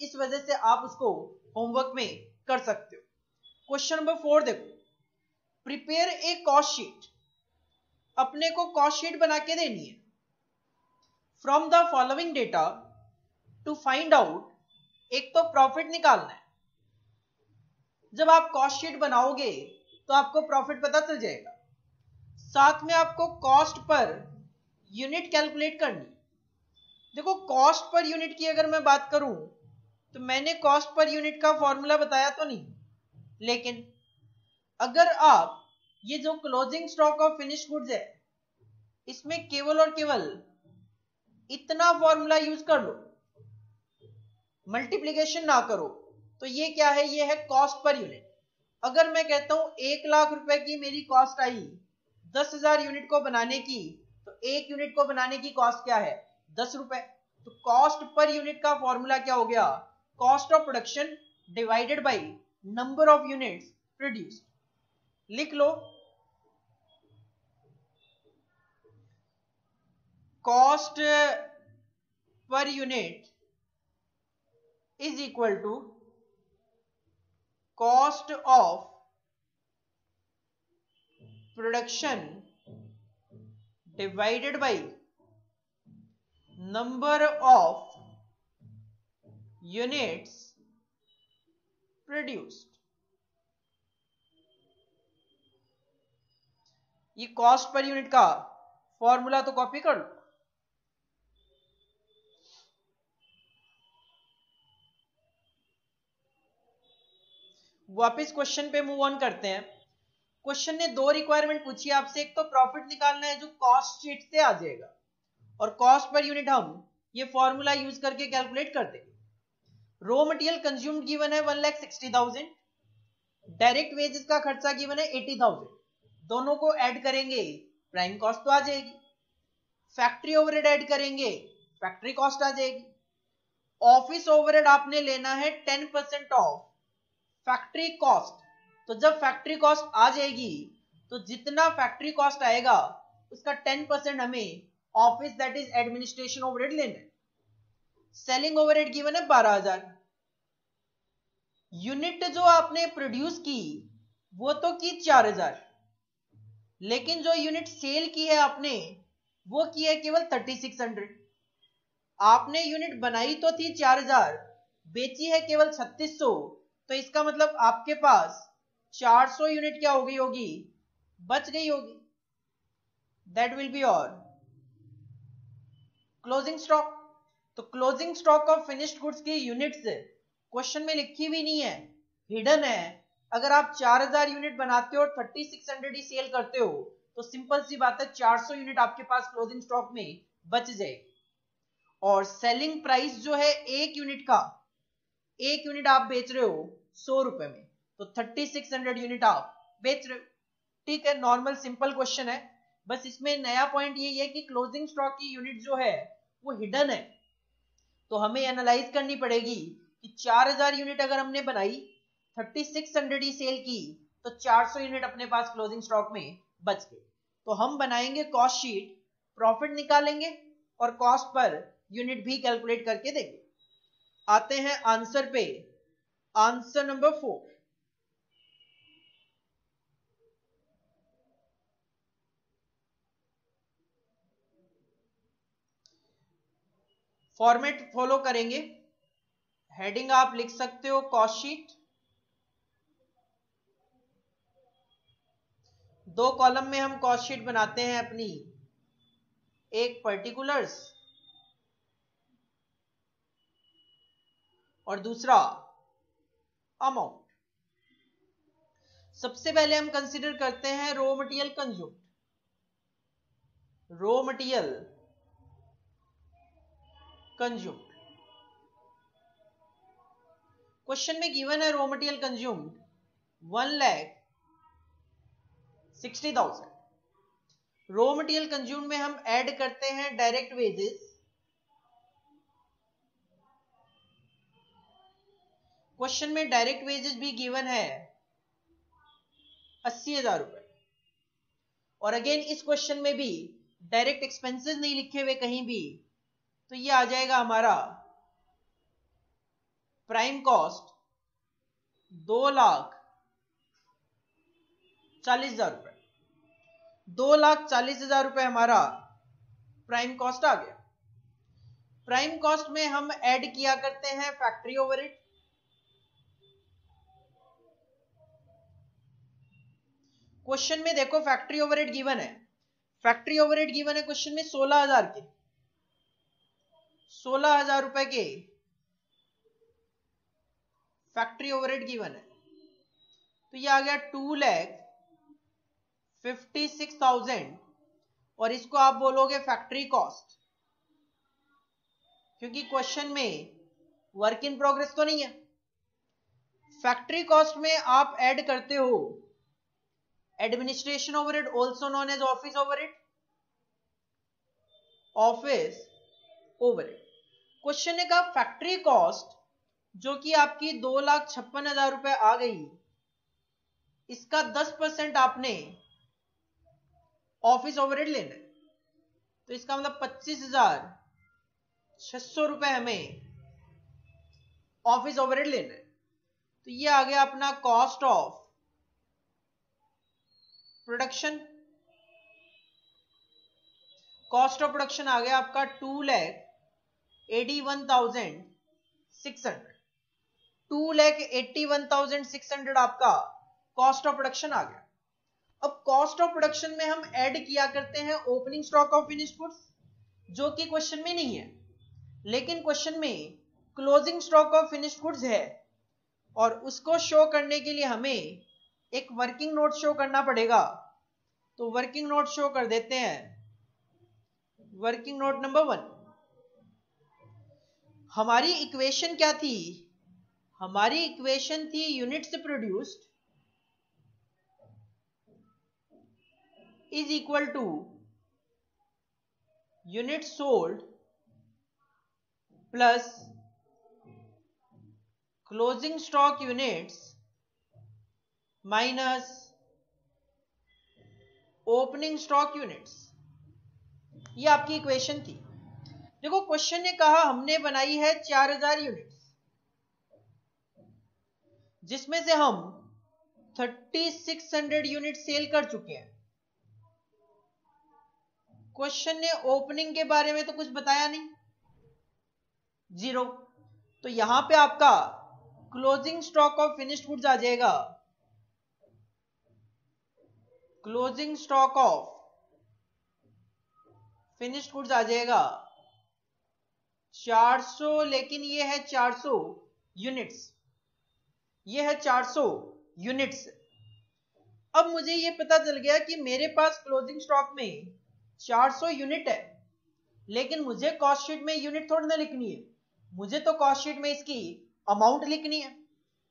इस वजह से आप उसको होमवर्क में कर सकते हो। क्वेश्चन नंबर फोर देखो। प्रिपेयर ए कॉस्ट शीट अपने को कॉस्ट शीट बना के देनी है। From the following data to find out एक तो प्रॉफिट निकालना है। जब आप कॉस्ट शीट बनाओगे तो आपको प्रॉफिट पता चल जाएगा। साथ में आपको कॉस्ट पर यूनिट कैलकुलेट करनी। देखो, कॉस्ट पर यूनिट की अगर मैं बात करूँ तो मैंने कॉस्ट पर यूनिट का फॉर्मूला बताया तो नहीं। लेकिन अगर आप, ये जो closing stock of finish goods है, इसमें केवल और केवल इतना फॉर्मूला यूज़ कर लो, मल्टीप्लीकेशन ना करो तो ये क्या है? ये है कॉस्ट पर यूनिट। अगर मैं कहता हूँ एक लाख रुपए की मेरी कॉस्ट आई, दस हज़ार यूनिट को बनाने की एक यूनिट को बनाने की कॉस्ट क्या है? दस रुपए। तो कॉस्ट पर यूनिट का फॉर्मूला क्या हो गया? Cost of production divided by number of units produced लिख लो। Cost per unit is equal to cost of production divided by number of units produced. ये कॉस्ट पर यूनिट का formula तो copy कर लो। वापस क्वेश्चन पे मूव ऑन करते हैं। क्वेश्चन ने दो रिक्वायरमेंट पूछी आपसे, एक तो प्रॉफिट निकालना है जो कॉस्ट शीट से आ जाएगा। और कॉस्ट पर यूनिट हम ये फॉर्मूला यूज़ करके कैलकुलेट कर देंगे। रो मटेरियल कंज्यूम्ड गिवन है one lakh sixty thousand direct wages का खर्चा गिवन है एटी थाउज़ेंड दोनों को ऐड करेंगे प्राइम कॉस्ट तो आ जाएगी। फैक्ट्री ओवरहेड ऐड करेंगे फैक्ट्री कॉस्ट आ जाएगी। ऑफ़िस ओवरहेड आपने लेना है ten percent of factory cost तो जब फैक्ट्री कॉस्ट आ जाएगी तो जितना फैक्ट्री कॉस्ट आएगा, उसका टेन परसेंट हमें office that is administration overhead लेना है। सेलिंग ओवरहेड गिवन है बारह हज़ार। यूनिट जो आपने प्रोड्यूस की, वो तो की चार हज़ार। लेकिन जो यूनिट सेल की है आपने, वो की है केवल थर्टी सिक्स हंड्रेड। आपने यूनिट बनाई तो थी चार हज़ार, बेची है केवल छत्तीस सौ। तो इसका मतलब आपके पास 400 यूनिट क्या हो गई होगी? बच गई होगी। दैट विल बी और क्लोजिंग स्टॉक तो closing stock of finished goods की यूनिट्स क्वेश्चन में लिखी भी नहीं है। हिडन है। अगर आप 4000 यूनिट बनाते हो और 3600 ही सेल करते हो तो सिंपल सी बात है 400 यूनिट आपके पास क्लोजिंग स्टॉक में बच जाएगी। और सेलिंग प्राइस जो है एक यूनिट का, एक यूनिट आप बेच रहे हो सौ रुपए में। तो थर्टी सिक्स हंड्रेड यूनिट आप बेच रहे ठीक है नॉर्मल सिंपल क्वेश्चन है। बस इसमें नया पॉइंट ये है कि क्लोजिंग स्टॉक की यूनिट जो है, वो हिडन है। तो हमें एनालाइज करनी पड़ेगी कि 4000 यूनिट अगर हमने बनाई 3600 ही सेल की तो 400 यूनिट अपने पास क्लोजिंग स्टॉक में बच गए। तो हम बनाएँगे कॉस्ट शीट प्रॉफिट निकालेंगे और कॉस्ट पर यूनिट भी कैलकुलेट करके देंगे। आते हैं आंसर पे। Answer number four format follow करेंगे। हेडिंग आप लिख सकते हो कॉस्ट शीट दो कॉलम में हम कॉस्ट शीट बनाते हैं अपनी। एक पर्टिकुलर्स और दूसरा अमाउंट सबसे पहले हम कंसिडर करते हैं raw material consumed raw material consumed question में गिवन है raw material consumed one lakh sixty thousand raw material consume में हम ऐड करते हैं डायरेक्ट वेजेस क्वेश्चन में डायरेक्ट वेजेस भी गिवन है अस्सी हज़ार रुपए. और अगेन इस क्वेश्चन में भी डायरेक्ट एक्सपेंसेस नहीं लिखे हुए कहीं भी तो ये आ जाएगा हमारा प्राइम कॉस्ट दो लाख चालीस हज़ार रुपए। दो लाख चालीस हज़ार रुपए हमारा प्राइम कॉस्ट आ गया। प्राइम कॉस्ट में हम ऐड किया करते हैं फैक्ट्री ओवरहेड क्वेश्चन में देखो फैक्ट्री ओवरहेड गिवन है। फैक्ट्री ओवरहेड गिवन है क्वेश्चन में सोलह हज़ार के। सोलह हज़ार रुपए के फैक्ट्री ओवरहेड गिवन है तो ये आ गया two lakh fifty six thousand और इसको आप बोलोगे फैक्ट्री कॉस्ट। क्योंकि क्वेश्चन में वर्क इन प्रोग्रेस तो नहीं है। फैक्ट्री कॉस्ट में आप ऐड करते हो administration overhead also known as office overhead office overhead question ने कहा फैक्ट्री कॉस्ट, जो कि आपकी दो लाख छप्पन हज़ार रुपए आ गई, इसका दस परसेंट आपने ऑफ़िस ओवरहेड लेना है। तो इसका मतलब पच्चीस हज़ार छह सौ रुपए हमें ऑफ़िस ओवरहेड लेना है। तो ये आ गया अपना cost of production. Cost of production आ गया आपका two lakh eighty one thousand six hundred. Two lakh eighty one thousand six hundred आपका कॉस्ट ऑफ़ प्रोडक्शन आ गया। अब कॉस्ट ऑफ़ प्रोडक्शन में हम ऐड किया करते हैं opening stock of finish goods जो कि क्वेश्चन में नहीं है, लेकिन क्वेश्चन में closing stock of finish goods है, और उसको शो करने के लिए हमें एक वर्किंग नोट शो करना पड़ेगा। तो वर्किंग नोट शो कर देते हैं। वर्किंग नोट नंबर वन हमारी इक्वेशन क्या थी? हमारी इक्वेशन थी यूनिट से produced is equal to units sold plus closing stock units minus opening stock units ये आपकी इक्वेशन थी। देखो क्वेश्चन ने कहा, हमने बनाई है 4000 यूनिट्स जिसमें से हम 3600 यूनिट सेल कर चुके हैं। क्वेश्चन ने ओपनिंग के बारे में तो कुछ बताया नहीं। ज़ीरो तो यहाँ पे आपका closing stock of finished goods आ जाएगा। Closing stock of finished goods आ जाएगा। 400 लेकिन ये है 400 यूनिट्स ये है 400 यूनिट्स अब मुझे ये पता चल गया कि मेरे पास क्लोजिंग स्टॉक में 400 यूनिट है, लेकिन मुझे कॉस्ट शीट में यूनिट थोड़ी ना लिखनी है। मुझे तो कॉस्ट शीट में इसकी अमाउंट लिखनी है।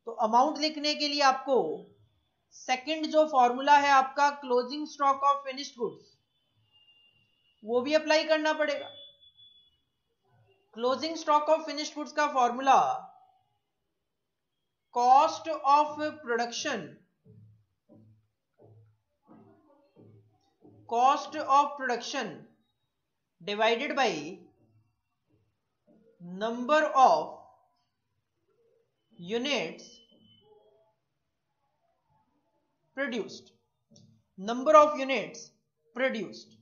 तो अमाउंट लिखने के लिए आपको सेकंड जो फॉर्मूला है आपका closing stock of finished goods वो भी अप्लाई करना पड़ेगा। Closing stock of finish foods का formula cost of production cost of production divided by number of units produced number of units produced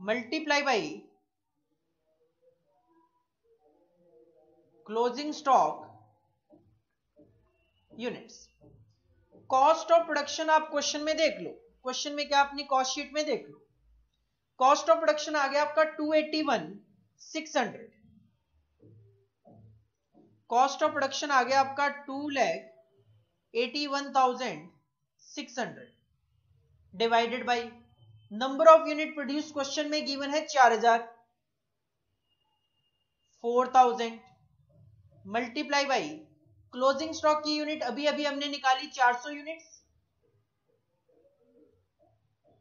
multiply by closing stock units. Cost of production आप question में देख लो। Question में क्या अपनी cost sheet में देख लो। कॉस्ट ऑफ़ प्रोडक्शन आ गया आपका 281 600 कॉस्ट ऑफ़ प्रोडक्शन आ गया आपका two lakh eighty one thousand six hundred divided by number of unit produce question में गिवन है चार हज़ार four thousand multiply by closing stock की यूनिट अभी अभी हमने निकाली चार सौ यूनिट्स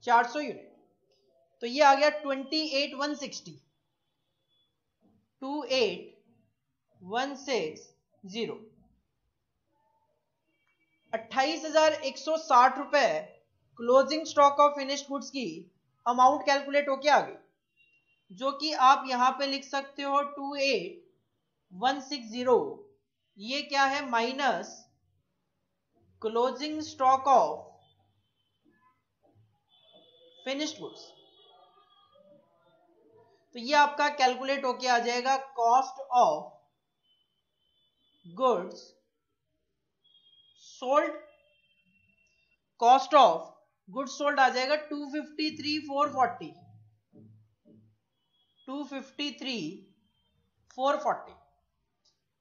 400 यूनिट तो ये आ गया 28160 28160 अट्ठाईस हज़ार एक सौ साठ रुपए closing stock of finished goods की अमाउंट कैलकुलेट होके आ गई। जो कि आप यहाँ पे लिख सकते हो two eight one six zero, ये क्या है? Minus closing stock of finished goods. तो ये आपका कैलकुलेट होके आ जाएगा cost of goods sold. Cost of goods sold आ जाएगा two fifty three four forty. Two fifty three four forty.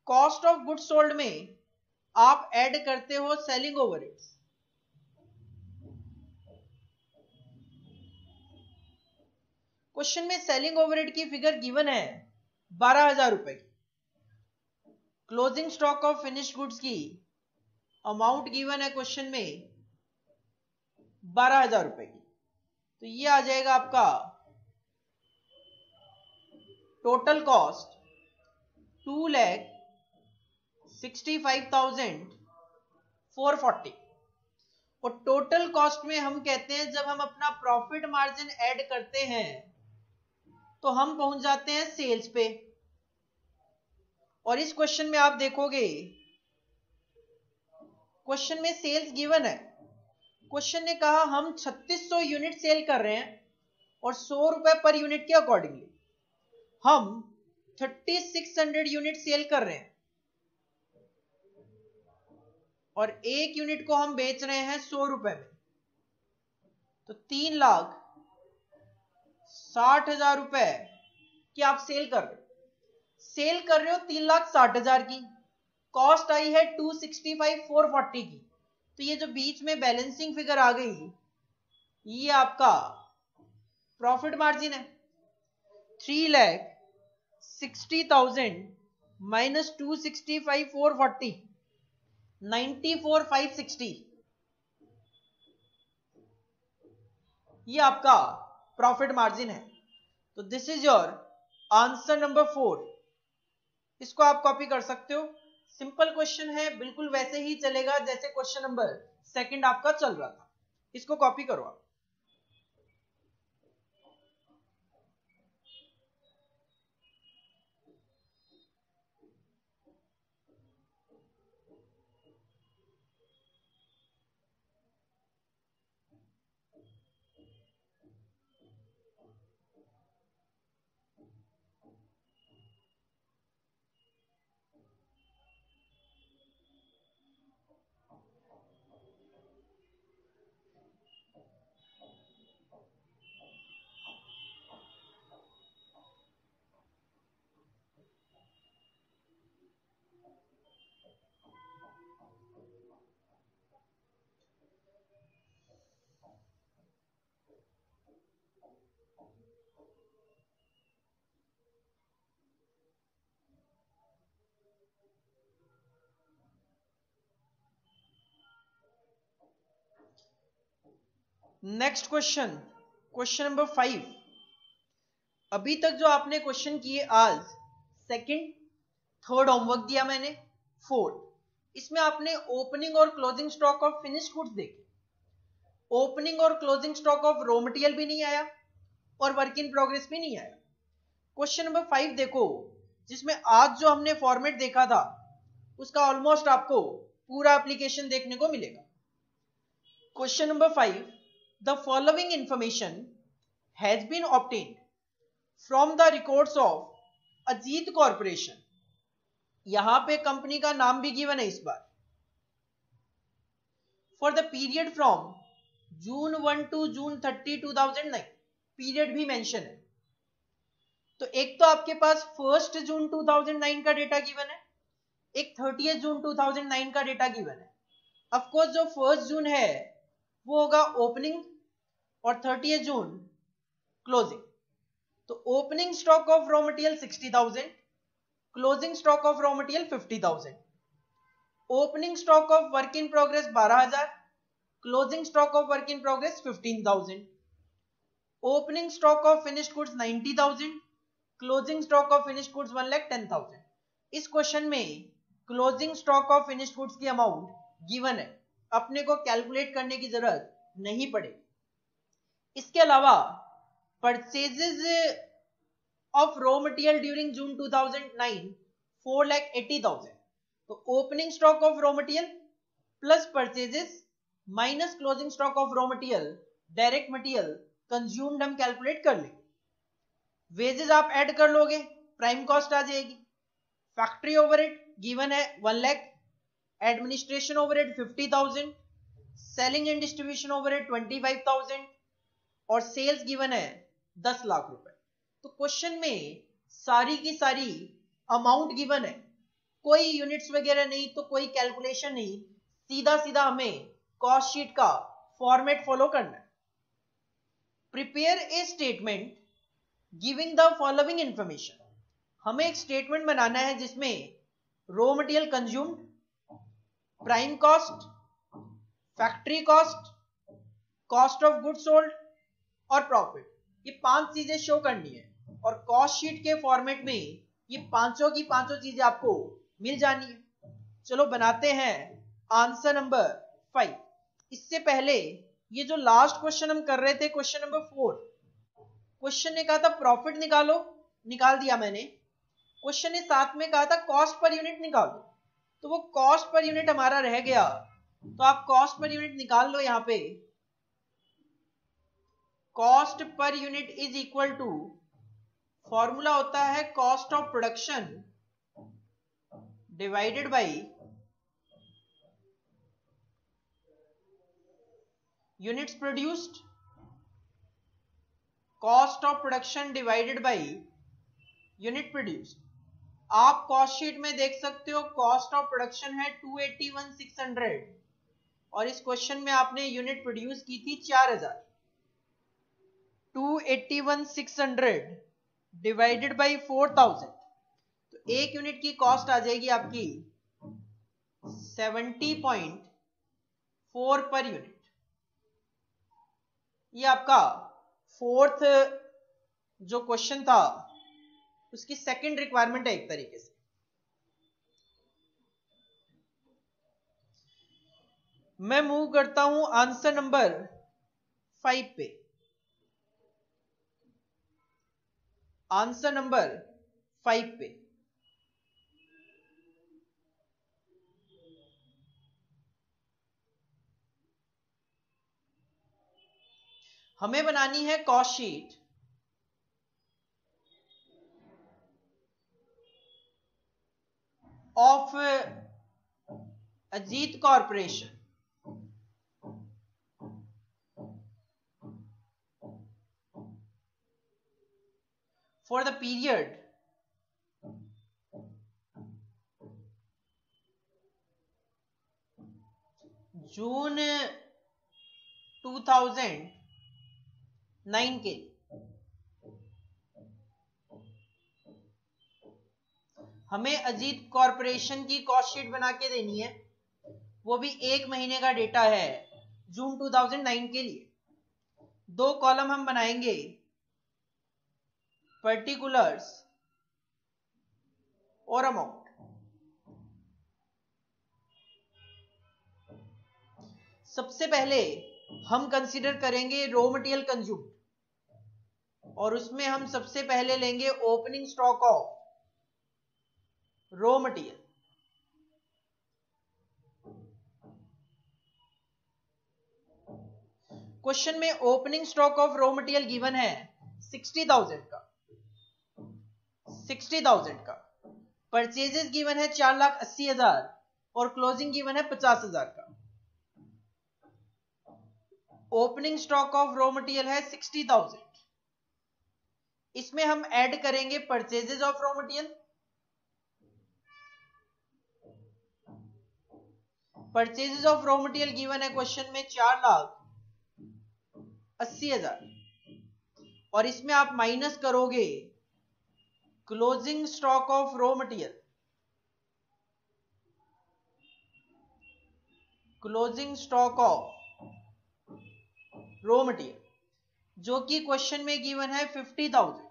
Cost of goods sold में आप ऐड करते हो सेलिंग ओवरहेड्स क्वेश्चन में सेलिंग ओवरहेड की फिगर गिवन है बारह हज़ार रुपए की। Closing stock of finish goods की अमाउंट गिवन है क्वेश्चन में बारह हज़ार रुपए की। तो ये आ जाएगा आपका total cost two lakh sixty five thousand four forty. और टोटल कॉस्ट में हम कहते हैं, जब हम अपना प्रॉफिट मार्जिन ऐड करते हैं तो हम पहुँच जाते हैं सेल्स पे। और इस क्वेश्चन में आप देखोगे क्वेश्चन में सेल्स गिवन है। क्वेश्चन ने कहा, हम 3600 यूनिट सेल कर रहे हैं और सौ रुपए पर यूनिट के अकॉर्डिंगली हम 3600 यूनिट सेल कर रहे हैं। और एक यूनिट को हम बेच रहे हैं सौ रुपए में। तो तीन लाख साठ हज़ार रुपए की आप सेल कर रहे हो। सेल कर रहे हो तीन लाख साठ हज़ार की। कॉस्ट आई है two sixty five four forty की। तो ये जो बीच में बैलेंसिंग फिगर आ गई, ये आपका प्रॉफिट मार्जिन है। Three lakh sixty thousand minus two sixty five four forty ninety four five sixty. ये आपका प्रॉफिट मार्जिन है। तो this is your answer number four इसको आप कॉपी कर सकते हो। सिंपल क्वेश्चन है, बिल्कुल वैसे ही चलेगा जैसे क्वेश्चन नंबर सेकंड आपका चल रहा था। इसको कॉपी करो आप। Next question question number five अभी तक जो आपने क्वेश्चन किए, आज सेकंड थर्ड होमवर्क दिया मैंने फोर्थ इसमें आपने ओपनिंग और closing stock of finish goods देखे. ओपनिंग और closing stock of raw material भी नहीं आया और वर्क इन प्रोग्रेस भी नहीं आया. क्वेश्चन नंबर फाइव देखो. जिसमें आज जो हमने फॉर्मेट देखा था, उसका ऑलमोस्ट आपको पूरा एप्लीकेशन देखने को मिलेगा. Question number five the following information has been obtained from the records of Ajit corporation यहाँ पे कंपनी का नाम भी गिवन है इस बार। For the period from June one to June thirty two thousand nine period भी मेंशन है। तो एक तो आपके पास फ़र्स्ट जून 2009 का डेटा गिवन है, एक थर्टी जून 2009 का डेटा गिवन है। ऑफकोर्स जो फ़र्स्ट जून है वो होगा ओपनिंग और थर्टी जून क्लोजिंग तो opening stock of raw material sixty thousand closing stock of raw material fifty thousand opening stock of work in progress बारह हज़ार closing stock of work in progress fifteen thousand opening stock of finished goods ninety thousand closing stock of finished goods one lakh ten thousand इस question में closing stock of finished goods की amount given है। अपने को calculate करने की ज़रूरत नहीं पड़ेगी। इसके अलावा purchases of raw material during June 2009 4 lakh 80,000 तो opening stock of raw material plus purchases minus closing stock of raw material direct material consumed हम कैलकुलेट कर लेंगे। वेजेस आप ऐड कर लोगे प्राइम कॉस्ट आ जाएगी। फैक्ट्री ओवरहेड गिवन है one lakh administration overhead fifty thousand, selling and distribution overhead twenty five thousand, और सेल्स गिवन है दस लाख रुपए। तो क्वेश्चन में सारी की सारी अमाउंट गिवन है। कोई यूनिट्स वगैरह नहीं तो कोई कैलकुलेशन नहीं। सीधा सीधा हमें कॉस्ट शीट का फॉर्मेट फॉलो करना है। Prepare a statement giving the following information हमें एक स्टेटमेंट बनाना है जिसमें raw material consumed prime cost factory cost cost of good sold और प्रॉफिट ये पाँच चीज़ें शो करनी है और कॉस्ट शीट के फॉर्मेट में ये पाँचों की पाँचों चीज़ें आपको मिल जानी है. चलो बनाते हैं आंसर नंबर फाइव इससे पहले ये जो लास्ट क्वेश्चन हम कर रहे थे क्वेश्चन नंबर फोर क्वेश्चन ने कहा था प्रॉफिट निकालो, निकाल दिया मैंने. क्वेश्चन ने साथ में कहा था कॉस्ट पर यूनिट निकालो. तो वो कॉस्ट पर यूनिट हमारा रह गया। तो आप कॉस्ट पर यूनिट निकाल लो यहाँ पे। Cost per unit is equal to formula होता है cost of production divided by units produced cost of production divided by unit produced आप कॉस्ट शीट में देख सकते हो कॉस्ट ऑफ़ प्रोडक्शन है 281,600 और इस क्वेश्चन में आपने यूनिट प्रोड्यूस की थी 4000 281,600 डिवाइडेड बाई 4000 तो एक यूनिट की कॉस्ट आ जाएगी आपकी 70.4 पर यूनिट ये आपका फोर्थ जो क्वेश्चन था उसकी सेकंड रिक्वायरमेंट है एक तरीके से। मैं मूव करता हूँ आंसर नंबर फाइव पे। आंसर नंबर फाइव पे। हमें बनानी है cost sheet of uh, Ajit Corporation. For the period June 2009 हमें अजीत कॉरपोरेशन की कॉस्ट शीट बना के देनी है। वो भी एक महीने का डेटा है, जून 2009 के लिए। दो कॉलम हम बनाएँगे। पर्टिकुलर्स और अमाउंट। सबसे पहले हम कंसीडर करेंगे रॉ मटेरियल कंज्यूम और उसमें हम सबसे पहले लेंगे opening stock of raw material question में opening stock of raw material given है सिक्सटी थाउज़ेंड का। सिक्सटी थाउज़ेंड का। परचेजेस गिवन है चार लाख अस्सी हज़ार और क्लोजिंग गिवन है पचास हज़ार का। Opening stock of raw material है सिक्सटी थाउज़ेंड इसमें हम ऐड करेंगे purchases of raw material purchases of raw material given है क्वेश्चन में चार लाख, अस्सी हज़ार। और इसमें आप माइनस करोगे closing stock of raw material closing stock of raw material जो कि क्वेश्चन में गिवन है फिफ्टी थाउज़ेंड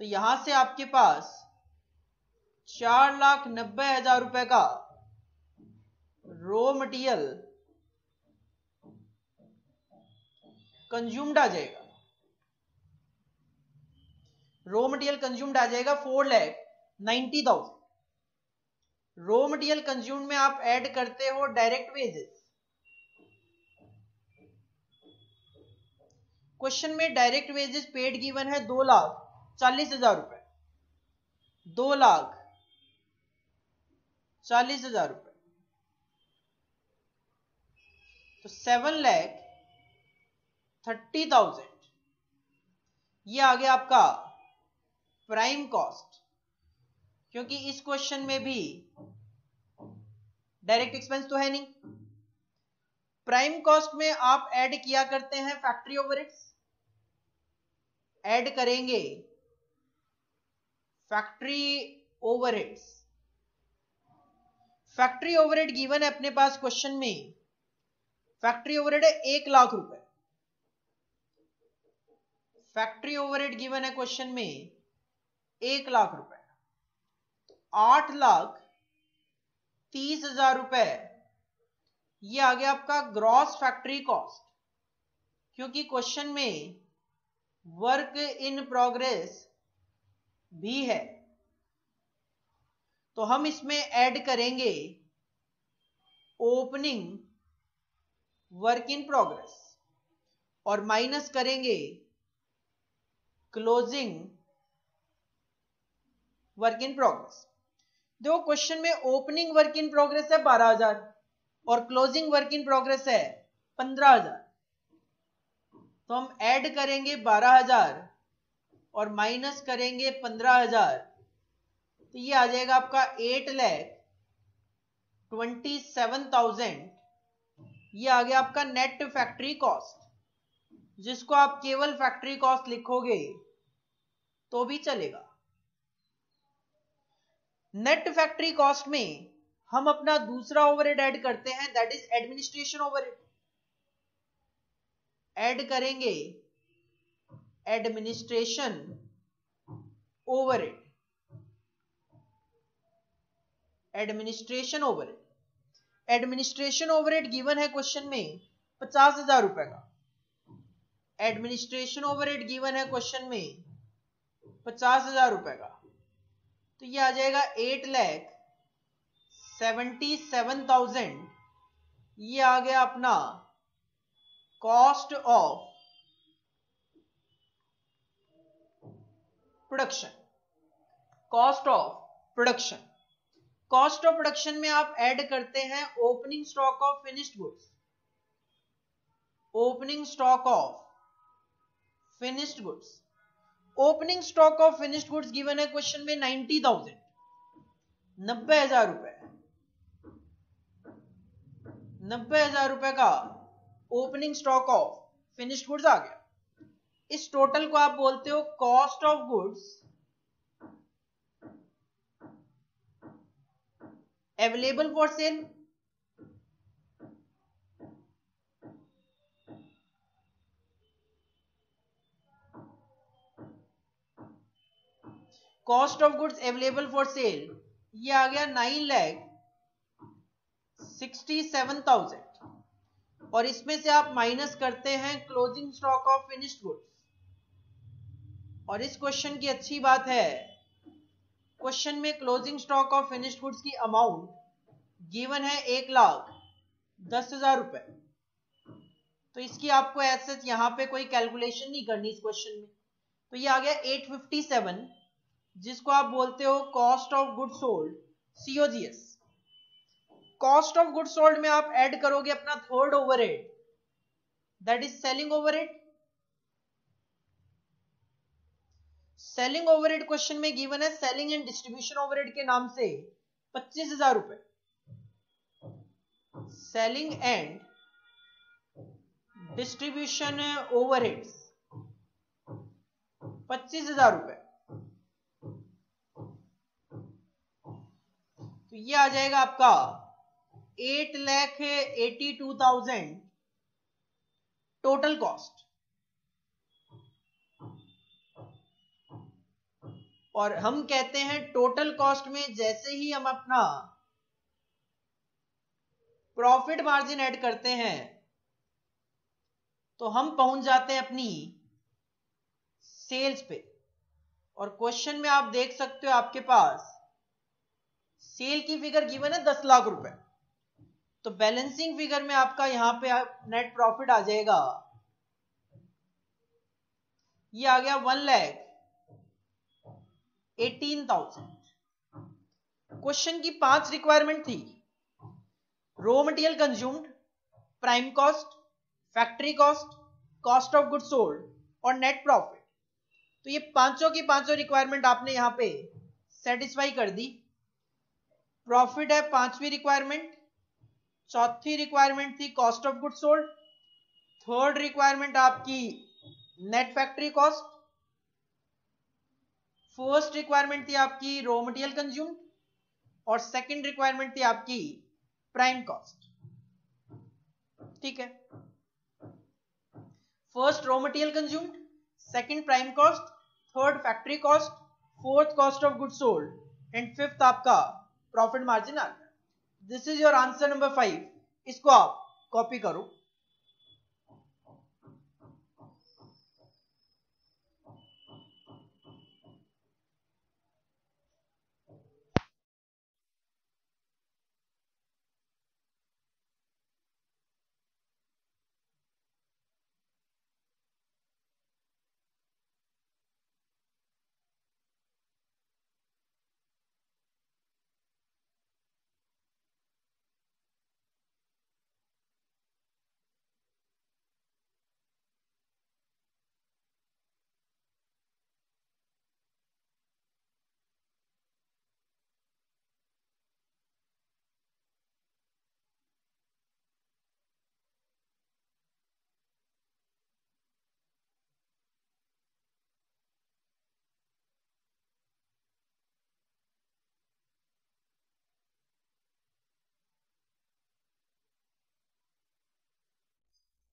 तो यहाँ से आपके पास चार लाख नब्बे हज़ार रुपए का रॉ मटेरियल कंज्यूम्ड आ जाएगा। रो मटेरियल कंज्यूम्ड आ जाएगा four lakh ninety thousand raw material consumed में आप ऐड करते हो डायरेक्ट वेजेस क्वेश्चन में डायरेक्ट वेजेस पेड गिवन है दो लाख चालीस हज़ार रुपए। दो लाख चालीस हज़ार रुपए। तो सेवन लैख थर्टी थाउज़ेंड। ये आ गया आपका प्राइम कॉस्ट। क्योंकि इस क्वेश्चन में भी डायरेक्ट एक्सपेंस तो है नहीं। प्राइम कॉस्ट में आप ऐड किया करते हैं फैक्ट्री ओवरहेड्स ऐड करेंगे factory overheads factory overhead given है अपने पास क्वेश्चन में। फैक्ट्री ओवरहेड है एक लाख रुपए। फैक्ट्री ओवरहेड गिवन है क्वेश्चन में एक लाख रुपए। आठ लाख तीस हज़ार रुपए। ये आ गया आपका ग्रॉस फैक्ट्री कॉस्ट क्योंकि क्वेश्चन में वर्क इन प्रोग्रेस भी है। तो हम इसमें ऐड करेंगे ओपनिंग वर्क इन प्रोग्रेस और माइनस करेंगे क्लोजिंग वर्क इन प्रोग्रेस देखो क्वेश्चन में ओपनिंग वर्क इन प्रोग्रेस है बारह हज़ार और क्लोजिंग वर्क इन प्रोग्रेस है पंद्रह हज़ार। तो हम ऐड करेंगे बारह हज़ार और माइनस करेंगे पंद्रह हज़ार। तो ये आ जाएगा आपका eight lakh twenty seven thousand ये आ गया आपका नेट फैक्ट्री कॉस्ट जिसको आप केवल फैक्ट्री कॉस्ट लिखोगे तो भी चलेगा। नेट फैक्ट्री कॉस्ट में हम अपना दूसरा ओवरहेड ऐड करते हैं that is administration overhead add करेंगे administration overhead administration over overhead administration over overhead given है क्वेश्चन में पचास हज़ार रुपए का। एडमिनिस्ट्रेशन ओवर ओवरहेड गिवन है क्वेश्चन में पचास हज़ार रुपए का। तो ये आ जाएगा eight lakh seventy seven thousand ये आ गया अपना cost of production cost of production cost of production में आप ऐड करते हैं opening stock of finished goods opening stock of finished goods opening stock of finished goods given है question में नाइन्टी थाउज़ेंड नब्बे हज़ार रुपए. नब्बे हज़ार रुपए का opening stock of finished goods आ गया. इस टोटल को आप बोलते हो cost of goods available for sale cost of goods available for sale ये आ गया nine lakh sixty seven thousand और इसमें से आप माइनस करते हैं closing stock of finished goods और इस क्वेश्चन की अच्छी बात है क्वेश्चन में closing stock of finished goods की अमाउंट गिवन है एक लाख दस हज़ार रुपए। तो इसकी आपको ऐसे यहाँ पे कोई कैलकुलेशन नहीं करनी इस क्वेश्चन में। तो ये आ गया 857 जिसको आप बोलते हो cost of good sold COGS cost of good sold में आप ऐड करोगे अपना third overhead that is selling overhead selling overhead question में गिवन है सेलिंग एंड डिस्ट्रीब्यूशन ओवरहेड के नाम से पच्चीस हज़ार रुपए। सेलिंग एंड डिस्ट्रीब्यूशन ओवरहेड्स पच्चीस हज़ार रुपए। तो ये आ जाएगा आपका eight lakh eighty two thousand total cost और हम कहते हैं टोटल कॉस्ट में जैसे ही हम अपना प्रॉफिट मार्जिन ऐड करते हैं तो हम पहुँच जाते हैं अपनी सेल्स पे। और क्वेश्चन में आप देख सकते हो आपके पास सेल की फिगर गिवन है दस लाख रुपए। तो बैलेंसिंग फिगर में आपका यहाँ पे नेट प्रॉफिट आ जाएगा। ये आ गया one lakh eighteen thousand. Question की पाँच रिक्वायरमेंट थी। Raw material consumed prime cost factory cost cost of good sold और नेट प्रॉफिट तो ये पाँचों की पाँचों रिक्वायरमेंट आपने यहाँ पे सेटिस्फाई कर दी। प्रॉफिट है पांचवी रिक्वायरमेंट चौथी रिक्वायरमेंट थी cost of good sold third requirement आपकी net factory cost first requirement थी आपकी रॉ मटेरियल कंज्यूम और सेकंड रिक्वायरमेंट थी आपकी प्राइम कॉस्ट ठीक है? First raw material consumed second prime cost third factory cost fourth cost of good sold and fifth आपका profit margin आ गया। This is your answer number five इसको आप कॉपी करो।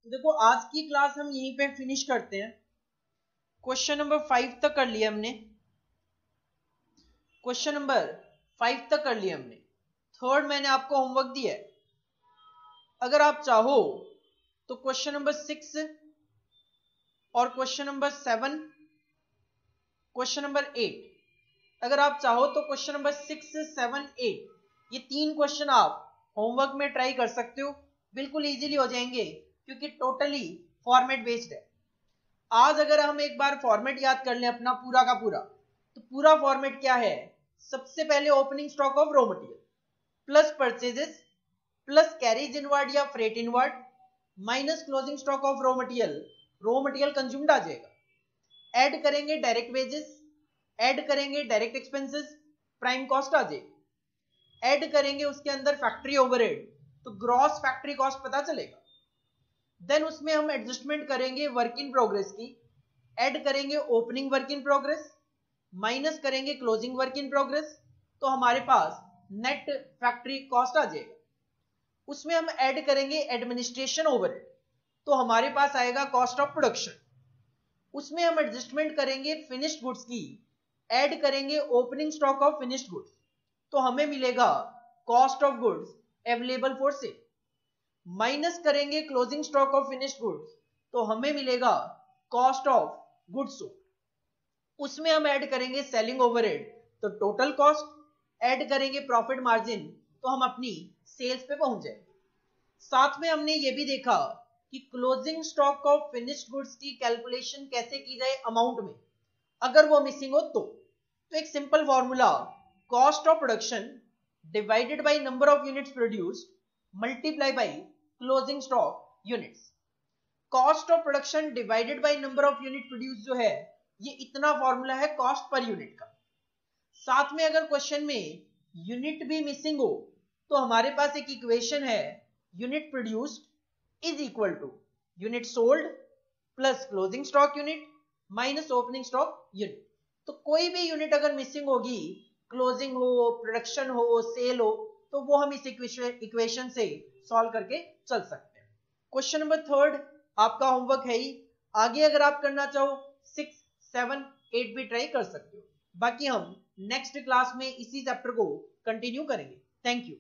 देखो, आज की क्लास हम यहीं पे फिनिश करते हैं। क्वेश्चन नंबर फाइव तक कर लिया हमने। क्वेश्चन नंबर फाइव तक कर लिया हमने। थर्ड मैंने आपको होमवर्क दिया है। अगर आप चाहो तो क्वेश्चन नंबर सिक्स और question number seven question number eight अगर आप चाहो तो question number six seven eight ये तीन क्वेश्चन आप होमवर्क में ट्राई कर सकते हो। बिल्कुल इजीली हो जाएँगे। क्योंकि टोटली फॉर्मेट बेस्ड है। आज अगर हम एक बार फॉर्मेट याद कर लें अपना पूरा का पूरा तो पूरा फॉर्मेट क्या है? सबसे पहले opening stock of raw material plus purchases plus carriage inward या freight inward minus closing stock of raw material raw material consumed आ जाएगा। ऐड करेंगे डायरेक्ट वेजेस ऐड करेंगे डायरेक्ट एक्सपेंसेस प्राइम कॉस्ट आ जाएगी। ऐड करेंगे उसके अंदर फैक्ट्री ओवरहेड तो ग्रॉस फैक्ट्री कॉस्ट पता चलेगा। देन उसमें हम एडजस्टमेंट करेंगे वर्क इन प्रोग्रेस की। ऐड करेंगे opening work in progress minus करेंगे क्लोजिंग वर्क इन प्रोग्रेस तो हमारे पास नेट फैक्ट्री कॉस्ट आ जाएगा। उसमें हम ऐड करेंगे एडमिनिस्ट्रेशन ओवर तो हमारे पास आएगा कॉस्ट ऑफ़ प्रोडक्शन उसमें हम एडजस्टमेंट करेंगे फिनिश्ड गुड्स की। ऐड करेंगे opening stock of finished goods तो हमें मिलेगा cost of goods available for sale minus करेंगे closing stock of finished goods तो हमें मिलेगा कॉस्ट ऑफ़ गुड्स उसमें हम ऐड करेंगे सेलिंग ओवरहेड तो टोटल कॉस्ट ऐड करेंगे प्रॉफिट मार्जिन तो हम अपनी सेल्स पे पहुँच जाए साथ में हमने ये भी देखा कि closing stock of finished goods की कैलकुलेशन कैसे की जाए अमाउंट में। अगर वो मिसिंग हो तो। तो एक simple formula cost of production divided by number of units produced multiply by closing stock units cost of production divided by number of unit produce जो है, ये इतना फॉर्मूला है कॉस्ट पर यूनिट का। साथ में अगर क्वेश्चन में यूनिट भी मिसिंग हो तो हमारे पास एक इक्वेशन है unit produced is equal to unit sold plus closing stock unit minus opening stock unit तो कोई भी यूनिट अगर मिसिंग होगी क्लोजिंग हो प्रोडक्शन हो सेल हो तो वो हम इस इक्वेशन से सॉल्व करके चल सकते हैं। क्वेश्चन नंबर थर्ड आपका होमवर्क है ही। आगे अगर आप करना चाहो सिक्स सेवन एट भी ट्राई कर सकते हो। बाकी हम नेक्स्ट क्लास में इसी चैप्टर को कंटिन्यू करेंगे। Thank you